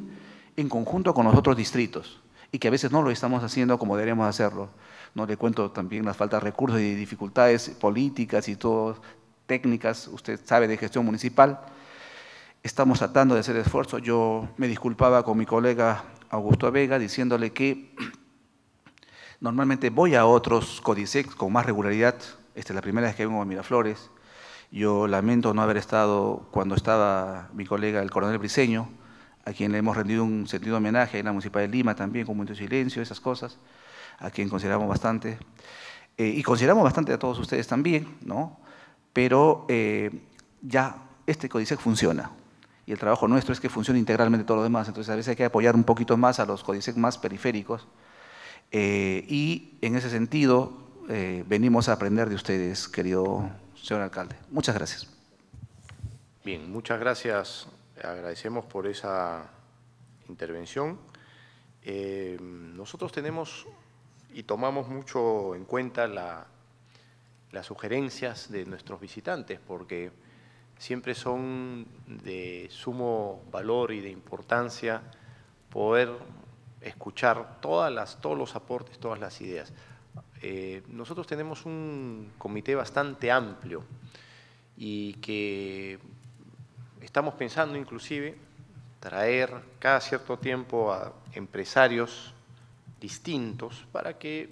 en conjunto con los otros distritos y que a veces no lo estamos haciendo como deberíamos hacerlo. No le cuento también las faltas de recursos y dificultades políticas y todo, técnicas, usted sabe, de gestión municipal. Estamos tratando de hacer esfuerzo. Yo me disculpaba con mi colega Augusto Vega diciéndole que *clears throat* normalmente voy a otros códices con más regularidad. Esta es la primera vez que vengo a Miraflores. Yo lamento no haber estado cuando estaba mi colega el coronel Briceño, a quien le hemos rendido un sentido homenaje en la Municipalidad de Lima también, con mucho silencio, esas cosas, a quien consideramos bastante, eh, y consideramos bastante a todos ustedes también, ¿no? Pero eh, ya este CODISEC funciona, y el trabajo nuestro es que funcione integralmente todo lo demás, entonces a veces hay que apoyar un poquito más a los CODISEC más periféricos, eh, y en ese sentido venimos a aprender de ustedes, querido señor alcalde. Muchas gracias. Bien, muchas gracias agradecemos por esa intervención. Nosotros tenemos y tomamos mucho en cuenta las sugerencias de nuestros visitantes, porque siempre son de sumo valor y de importancia poder escuchar todas las, todos los aportes, todas las ideas. Eh, nosotros tenemos un comité bastante amplio y que Estamos pensando inclusive traer cada cierto tiempo a empresarios distintos para que eh,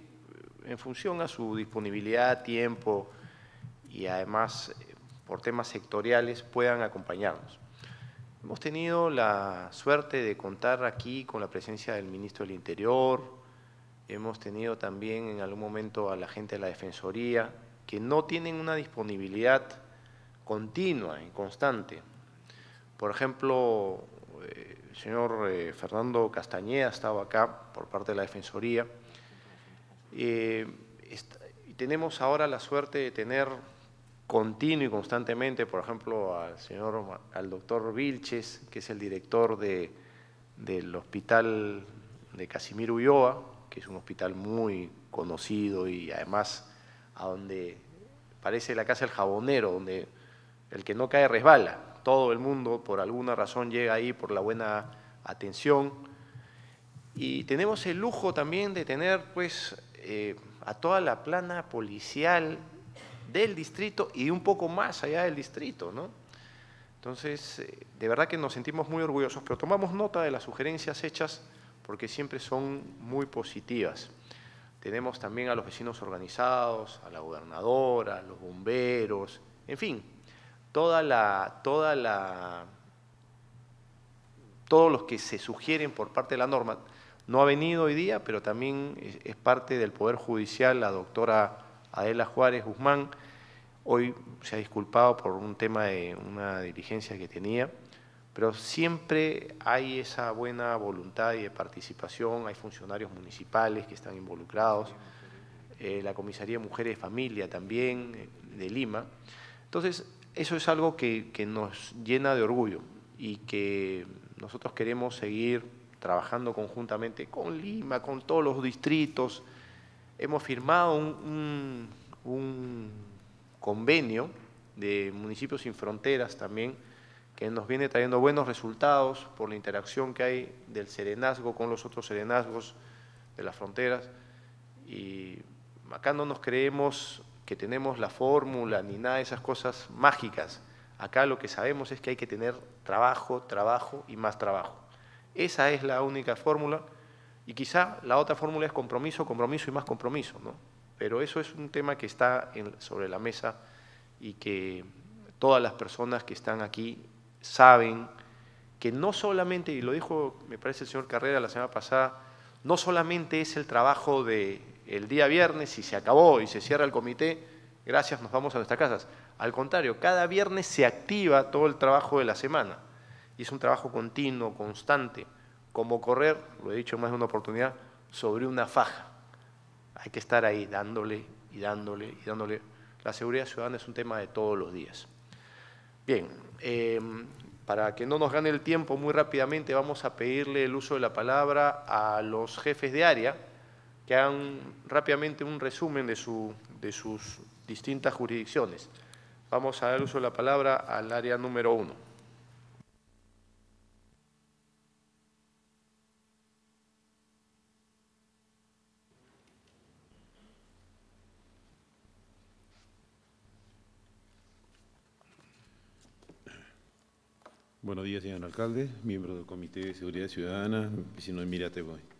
en función a su disponibilidad, tiempo y además eh, por temas sectoriales puedan acompañarnos. Hemos tenido la suerte de contar aquí con la presencia del ministro del Interior, hemos tenido también en algún momento a la gente de la Defensoría, que no tienen una disponibilidad continua y constante por ejemplo, el señor eh, Fernando Castañeda estaba acá por parte de la Defensoría. Eh, y tenemos ahora la suerte de tener continuo y constantemente, por ejemplo, al señor, al doctor Vilches, que es el director de, del hospital de Casimiro Ulloa, que es un hospital muy conocido y además a donde parece la casa del jabonero, donde el que no cae resbala todo el mundo por alguna razón llega ahí por la buena atención. Y tenemos el lujo también de tener pues eh, a toda la plana policial del distrito y un poco más allá del distrito, ¿no? Entonces, eh, de verdad que nos sentimos muy orgullosos, pero tomamos nota de las sugerencias hechas porque siempre son muy positivas. Tenemos también a los vecinos organizados, a la gobernadora, a los bomberos, en fin, toda la, toda la, todos los que se sugieren por parte de la norma, no ha venido hoy día, pero también es, parte del Poder Judicial, la doctora Adela Juárez Guzmán, hoy se ha disculpado por un tema de una diligencia que tenía, pero siempre hay esa buena voluntad y de participación, hay funcionarios municipales que están involucrados, eh, la Comisaría de Mujeres de Familia también, eh, de Lima. Entonces, eso es algo que, nos llena de orgullo y que nosotros queremos seguir trabajando conjuntamente con Lima, con todos los distritos. Hemos firmado un, un convenio de municipios sin fronteras también, que nos viene trayendo buenos resultados por la interacción que hay del serenazgo con los otros serenazgos de las fronteras. Y acá no nos creemos que tenemos la fórmula ni nada de esas cosas mágicas. Acá lo que sabemos es que hay que tener trabajo, trabajo y más trabajo. Esa es la única fórmula y quizá la otra fórmula es compromiso, compromiso y más compromiso, ¿no? Pero eso es un tema que está sobre la mesa y que todas las personas que están aquí saben que no solamente, y lo dijo, me parece el señor Carrera la semana pasada, no solamente es el trabajo del el día viernes y se acabó y se cierra el comité, gracias, nos vamos a nuestras casas. Al contrario, cada viernes se activa todo el trabajo de la semana y es un trabajo continuo, constante, como correr, lo he dicho más de una oportunidad, sobre una faja. Hay que estar ahí dándole y dándole y dándole. La seguridad ciudadana es un tema de todos los días. Bien, em, para que no nos gane el tiempo muy rápidamente, vamos a pedirle el uso de la palabra a los jefes de área que hagan rápidamente un resumen de, su, de sus distintas jurisdicciones. Vamos a dar uso de la palabra al área número uno. Buenos días, señor alcalde, miembro del Comité de Seguridad Ciudadana, vecino de Mirateboy.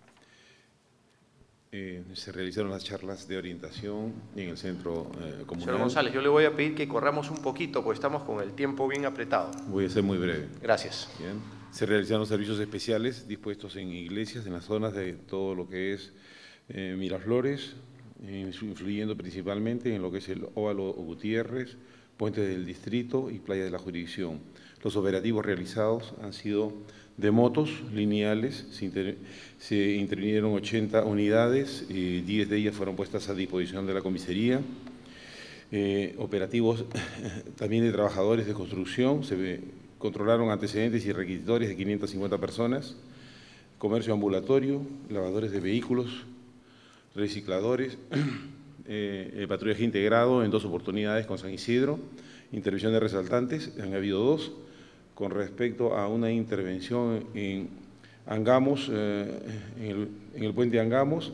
Eh, se realizaron las charlas de orientación en el centro eh, comunal. Señor González, yo le voy a pedir que corramos un poquito, porque estamos con el tiempo bien apretado. Voy a ser muy breve. Gracias. Bien. Se realizaron servicios especiales dispuestos en iglesias, en las zonas de todo lo que es eh, Miraflores, influyendo principalmente en lo que es el Óvalo Gutiérrez, Puente del Distrito y Playa de la Jurisdicción. Los operativos realizados han sido de motos lineales, se, intervinieron 80 unidades, y 10 de ellas fueron puestas a disposición de la comisaría. Eh, operativos *laughs* también de trabajadores de construcción, se controlaron antecedentes y requisitorios de 550 personas, comercio ambulatorio, lavadores de vehículos, recicladores, *clears throat* eh, patrullaje integrado en dos oportunidades con San Isidro, intervención de resaltantes, han habido dos, con respecto a una intervención en Angamos, eh, en, el, puente Angamos.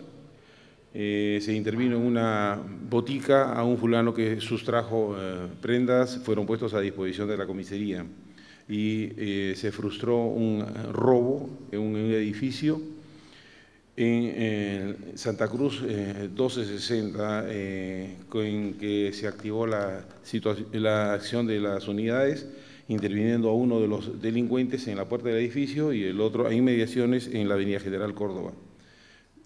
Eh, se intervino en una botica a un fulano que sustrajo eh, prendas, fueron puestos a disposición de la comisaría y se frustró un robo en un, edificio en, Santa Cruz 1260, en que se activó la, la acción de las unidades interviniendo a uno de los delincuentes en la puerta del edificio y el otro a inmediaciones en la avenida General Córdoba.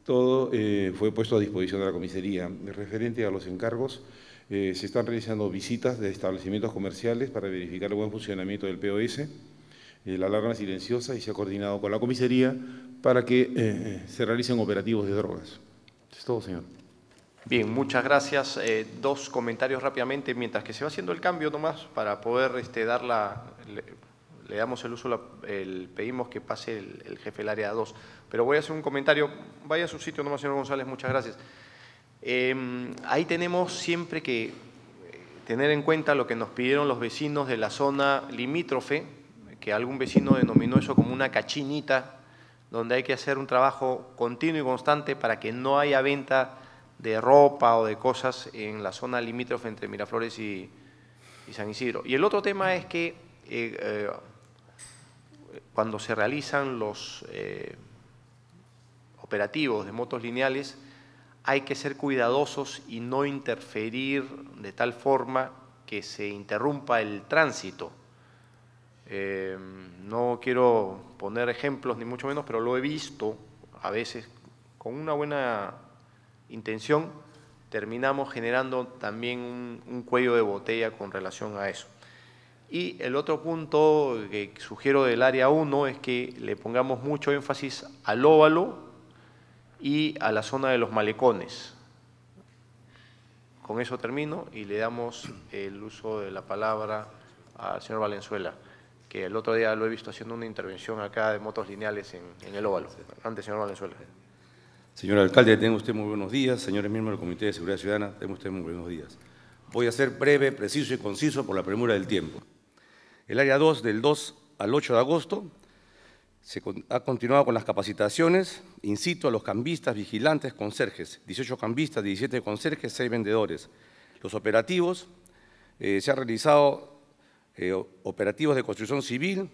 Todo eh, fue puesto a disposición de la comisaría. Referente a los encargos, eh, se están realizando visitas de establecimientos comerciales para verificar el buen funcionamiento del POS, eh, la alarma silenciosa y se ha coordinado con la comisaría para que se realicen operativos de drogas. Es todo, señor. Bien, muchas gracias. Eh, dos comentarios rápidamente, mientras que se va haciendo el cambio nomás para poder este, dar la... Le, damos el uso, el, pedimos que pase el, jefe del área 2. Pero voy a hacer un comentario. Vaya a su sitio nomás, señor González, muchas gracias. Em, ahí tenemos siempre que eh, tener en cuenta lo que nos pidieron los vecinos de la zona limítrofe, que algún vecino denominó eso como una cachinita, donde hay que hacer un trabajo continuo y constante para que no haya venta de ropa o de cosas en la zona limítrofe entre Miraflores y, San Isidro. Y el otro tema es que eh, eh, cuando se realizan los eh, operativos de motos lineales, hay que ser cuidadosos y no interferir de tal forma que se interrumpa el tránsito. No quiero poner ejemplos ni mucho menos, pero lo he visto a veces con una buena intención, terminamos generando también un, cuello de botella con relación a eso. Y el otro punto que sugiero del área 1 es que le pongamos mucho énfasis al óvalo y a la zona de los malecones. Con eso termino y le damos el uso de la palabra al señor Valenzuela, que el otro día lo he visto haciendo una intervención acá de motos lineales en, en el óvalo. Antes, señor Valenzuela. Señor alcalde, tenga usted muy buenos días. Señores miembros del Comité de Seguridad Ciudadana, tenga usted muy buenos días. Voy a ser breve, preciso y conciso por la premura del tiempo. El área 2, del 2 al 8 de agosto, se ha continuado con las capacitaciones, incito a los cambistas, vigilantes, conserjes, 18 cambistas, 17 conserjes, 6 vendedores. Los operativos, eh, se han realizado eh, operativos de construcción civil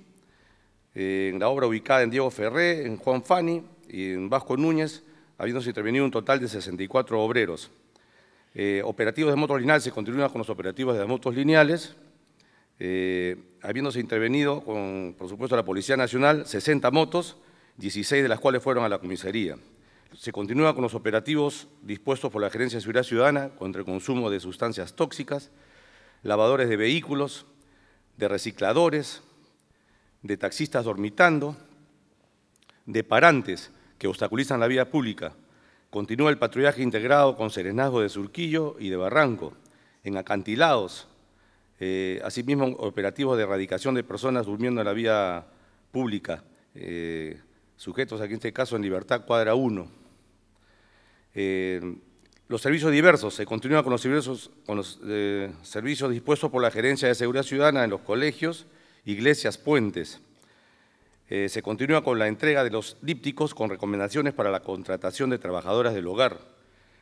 eh, en la obra ubicada en Diego Ferré, en Juan Fani y en Vasco Núñez, habiéndose intervenido un total de 64 obreros. operativos de motos lineales se continúan con los operativos de motos lineales, eh, habiéndose intervenido con, por supuesto, la Policía Nacional, 60 motos, 16 de las cuales fueron a la comisaría. Se continúa con los operativos dispuestos por la Gerencia de Seguridad Ciudadana contra el consumo de sustancias tóxicas, lavadores de vehículos, de recicladores, de taxistas dormitando, de parantes que obstaculizan la vía pública. Continúa el patrullaje integrado con serenazgo de Surquillo y de Barranco, en acantilados, eh, asimismo, operativos de erradicación de personas durmiendo en la vía pública, eh, sujetos aquí en este caso en Libertad Cuadra 1. Eh, los servicios diversos, se continúa con los servicios, con los, servicios dispuestos por la Gerencia de Seguridad Ciudadana en los colegios, iglesias, puentes. Se continúa con la entrega de los dípticos con recomendaciones para la contratación de trabajadoras del hogar.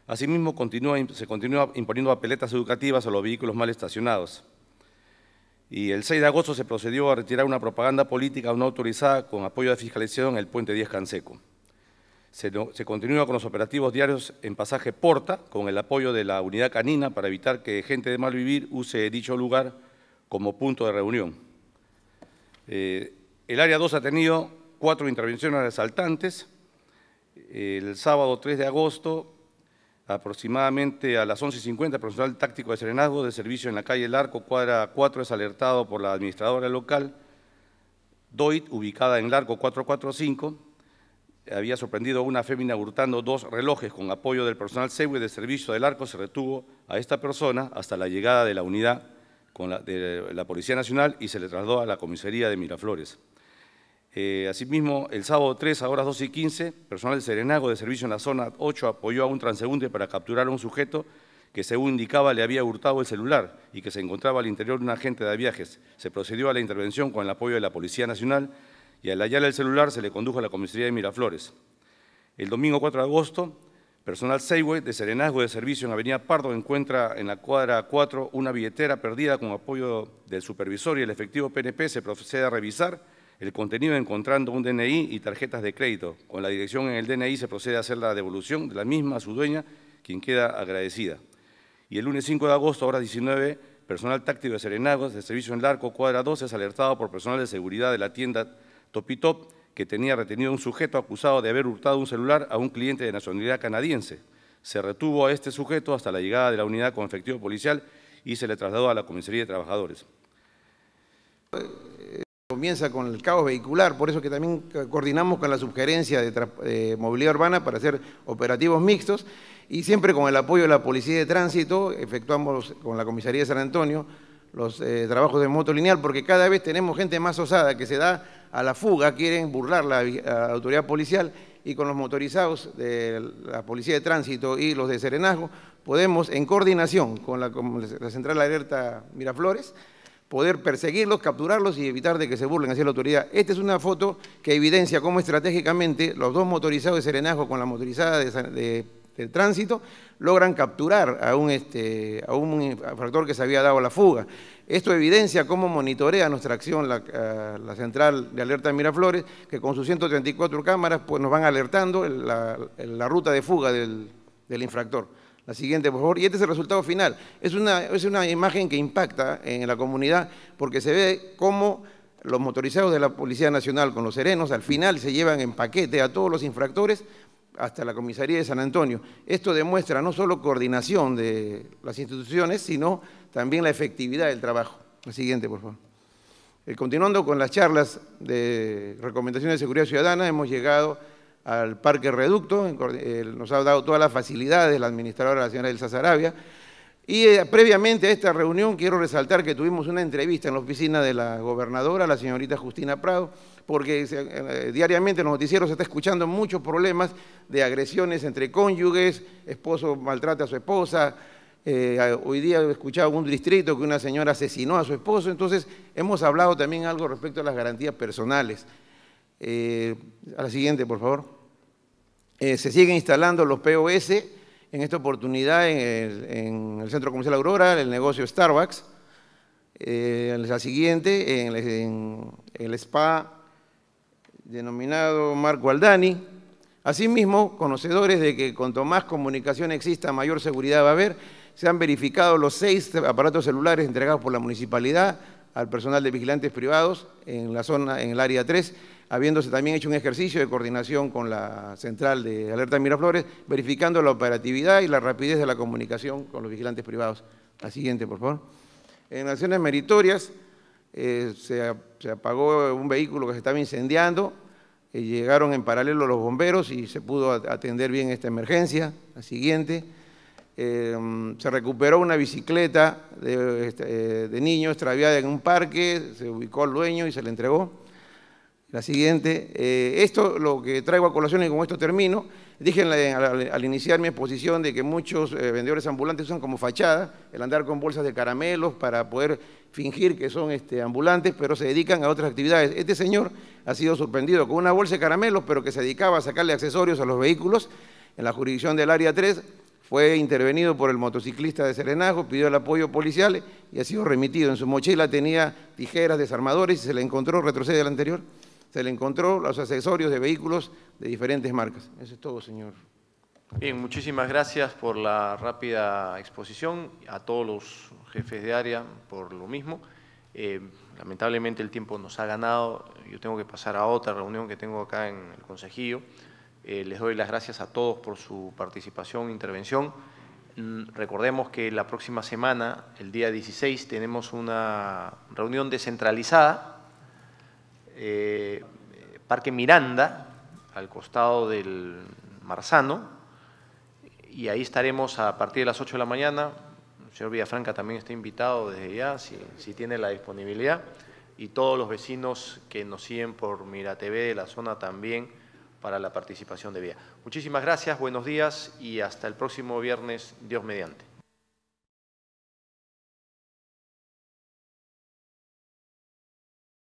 Asimismo, se continúa imponiendo apeletas educativas a los vehículos mal estacionados y el 6 de agosto se procedió a retirar una propaganda política no autorizada con apoyo de fiscalización en el puente 10 Canseco. Se, se, continúa con los operativos diarios en pasaje Porta, con el apoyo de la unidad canina para evitar que gente de mal vivir use dicho lugar como punto de reunión. Eh, el área 2 ha tenido cuatro intervenciones de asaltantes. El sábado 3 de agosto Aproximadamente a las 11.50, el personal táctico de serenazgo de servicio en la calle El Arco, cuadra 4, es alertado por la administradora local, DOIT, ubicada en el Arco 445, había sorprendido a una fémina hurtando dos relojes con apoyo del personal SEGUE de servicio del arco, se retuvo a esta persona hasta la llegada de la unidad de la Policía Nacional y se le trasladó a la comisaría de Miraflores. Eh, asimismo, el sábado 3 a horas 12 y 15, personal de Serenago de servicio en la zona 8 apoyó a un transeúnte para capturar a un sujeto que según indicaba le había hurtado el celular y que se encontraba al interior de un agente de viajes. Se procedió a la intervención con el apoyo de la Policía Nacional y al hallar el celular se le condujo a la comisaría de Miraflores. El domingo 4 de agosto, personal Seihue de Serenazgo de servicio en Avenida Pardo encuentra en la cuadra 4 una billetera perdida con apoyo del supervisor y el efectivo PNP se procede a revisar el contenido encontrando un DNI y tarjetas de crédito. Con la dirección en el DNI se procede a hacer la devolución de la misma a su dueña, quien queda agradecida. Y el lunes 5 de agosto, a horas 19, personal táctico de Serenagos de servicio en Larco, cuadra 12, es alertado por personal de seguridad de la tienda Topitop que tenía retenido un sujeto acusado de haber hurtado un celular a un cliente de nacionalidad canadiense. Se retuvo a este sujeto hasta la llegada de la unidad con efectivo policial y se le trasladó a la comisaría de trabajadores comienza con el caos vehicular, por eso que también coordinamos con la subgerencia de, movilidad urbana para hacer operativos mixtos y siempre con el apoyo de la Policía de Tránsito efectuamos con la Comisaría de San Antonio los eh, trabajos de moto lineal porque cada vez tenemos gente más osada que se da a la fuga, quieren burlar la, autoridad policial y con los motorizados de la Policía de Tránsito y los de Serenazgo podemos en coordinación con la Central Alerta Miraflores poder perseguirlos, capturarlos y evitar de que se burlen hacia la autoridad. Esta es una foto que evidencia cómo estratégicamente los dos motorizados de Serenazgo con la motorizada de, tránsito logran capturar a un, este, a un infractor que se había dado la fuga. Esto evidencia cómo monitorea nuestra acción la, central de alerta de Miraflores, que con sus 134 cámaras pues, nos van alertando la, la ruta de fuga del infractor. La siguiente, por favor. Y este es el resultado final. Es una, es una imagen que impacta en la comunidad porque se ve cómo los motorizados de la Policía Nacional con los serenos al final se llevan en paquete a todos los infractores hasta la comisaría de San Antonio. Esto demuestra no solo coordinación de las instituciones, sino también la efectividad del trabajo. La siguiente, por favor. Eh, continuando con las charlas de recomendaciones de seguridad ciudadana, hemos llegado al Parque Reducto, eh, nos ha dado todas las facilidades la administradora, la señora Elsa Sarabia, y eh, previamente a esta reunión quiero resaltar que tuvimos una entrevista en la oficina de la gobernadora, la señorita Justina Prado, porque diariamente en los noticieros se está escuchando muchos problemas de agresiones entre cónyuges, esposo maltrata a su esposa, eh, hoy día he escuchado un distrito que una señora asesinó a su esposo, entonces hemos hablado también algo respecto a las garantías personales. Eh, a la siguiente, por favor. Eh, se siguen instalando los POS, en esta oportunidad en el, Centro Comercial Aurora, el negocio Starbucks. la siguiente, en el, spa denominado Marco Aldani. Asimismo, conocedores de que cuanto más comunicación exista, mayor seguridad va a haber se han verificado los seis aparatos celulares entregados por la municipalidad al personal de vigilantes privados en la zona, en el área 3, habiéndose también hecho un ejercicio de coordinación con la central de alerta Miraflores, verificando la operatividad y la rapidez de la comunicación con los vigilantes privados. La siguiente, por favor. En acciones meritorias eh, se, apagó un vehículo que se estaba incendiando, eh, llegaron en paralelo los bomberos y se pudo atender bien esta emergencia. La siguiente. Em, se recuperó una bicicleta este, eh, de, niño extraviada en un parque, se ubicó al dueño y se le entregó. La siguiente, eh, esto lo que traigo a colación y con esto termino, dije al, iniciar mi exposición de que muchos eh, vendedores ambulantes usan como fachada el andar con bolsas de caramelos para poder fingir que son este, ambulantes, pero se dedican a otras actividades. Este señor ha sido sorprendido con una bolsa de caramelos, pero que se dedicaba a sacarle accesorios a los vehículos en la jurisdicción del área 3, fue intervenido por el motociclista de Serenajo, pidió el apoyo policial y ha sido remitido. En su mochila tenía tijeras, desarmadores y se le encontró, retrocede al anterior, se le encontró los accesorios de vehículos de diferentes marcas. Eso es todo, señor. Bien, muchísimas gracias por la rápida exposición, a todos los jefes de área por lo mismo. Eh, lamentablemente el tiempo nos ha ganado, yo tengo que pasar a otra reunión que tengo acá en el consejillo. Eh, les doy las gracias a todos por su participación e intervención. Mm, recordemos que la próxima semana, el día 16, tenemos una reunión descentralizada, eh, Parque Miranda, al costado del Marzano, y ahí estaremos a partir de las 8 de la mañana. El señor Villafranca también está invitado desde ya, si, si tiene la disponibilidad, y todos los vecinos que nos siguen por Mira TV de la zona también, para la participación de vía. Muchísimas gracias, buenos días y hasta el próximo viernes, Dios mediante.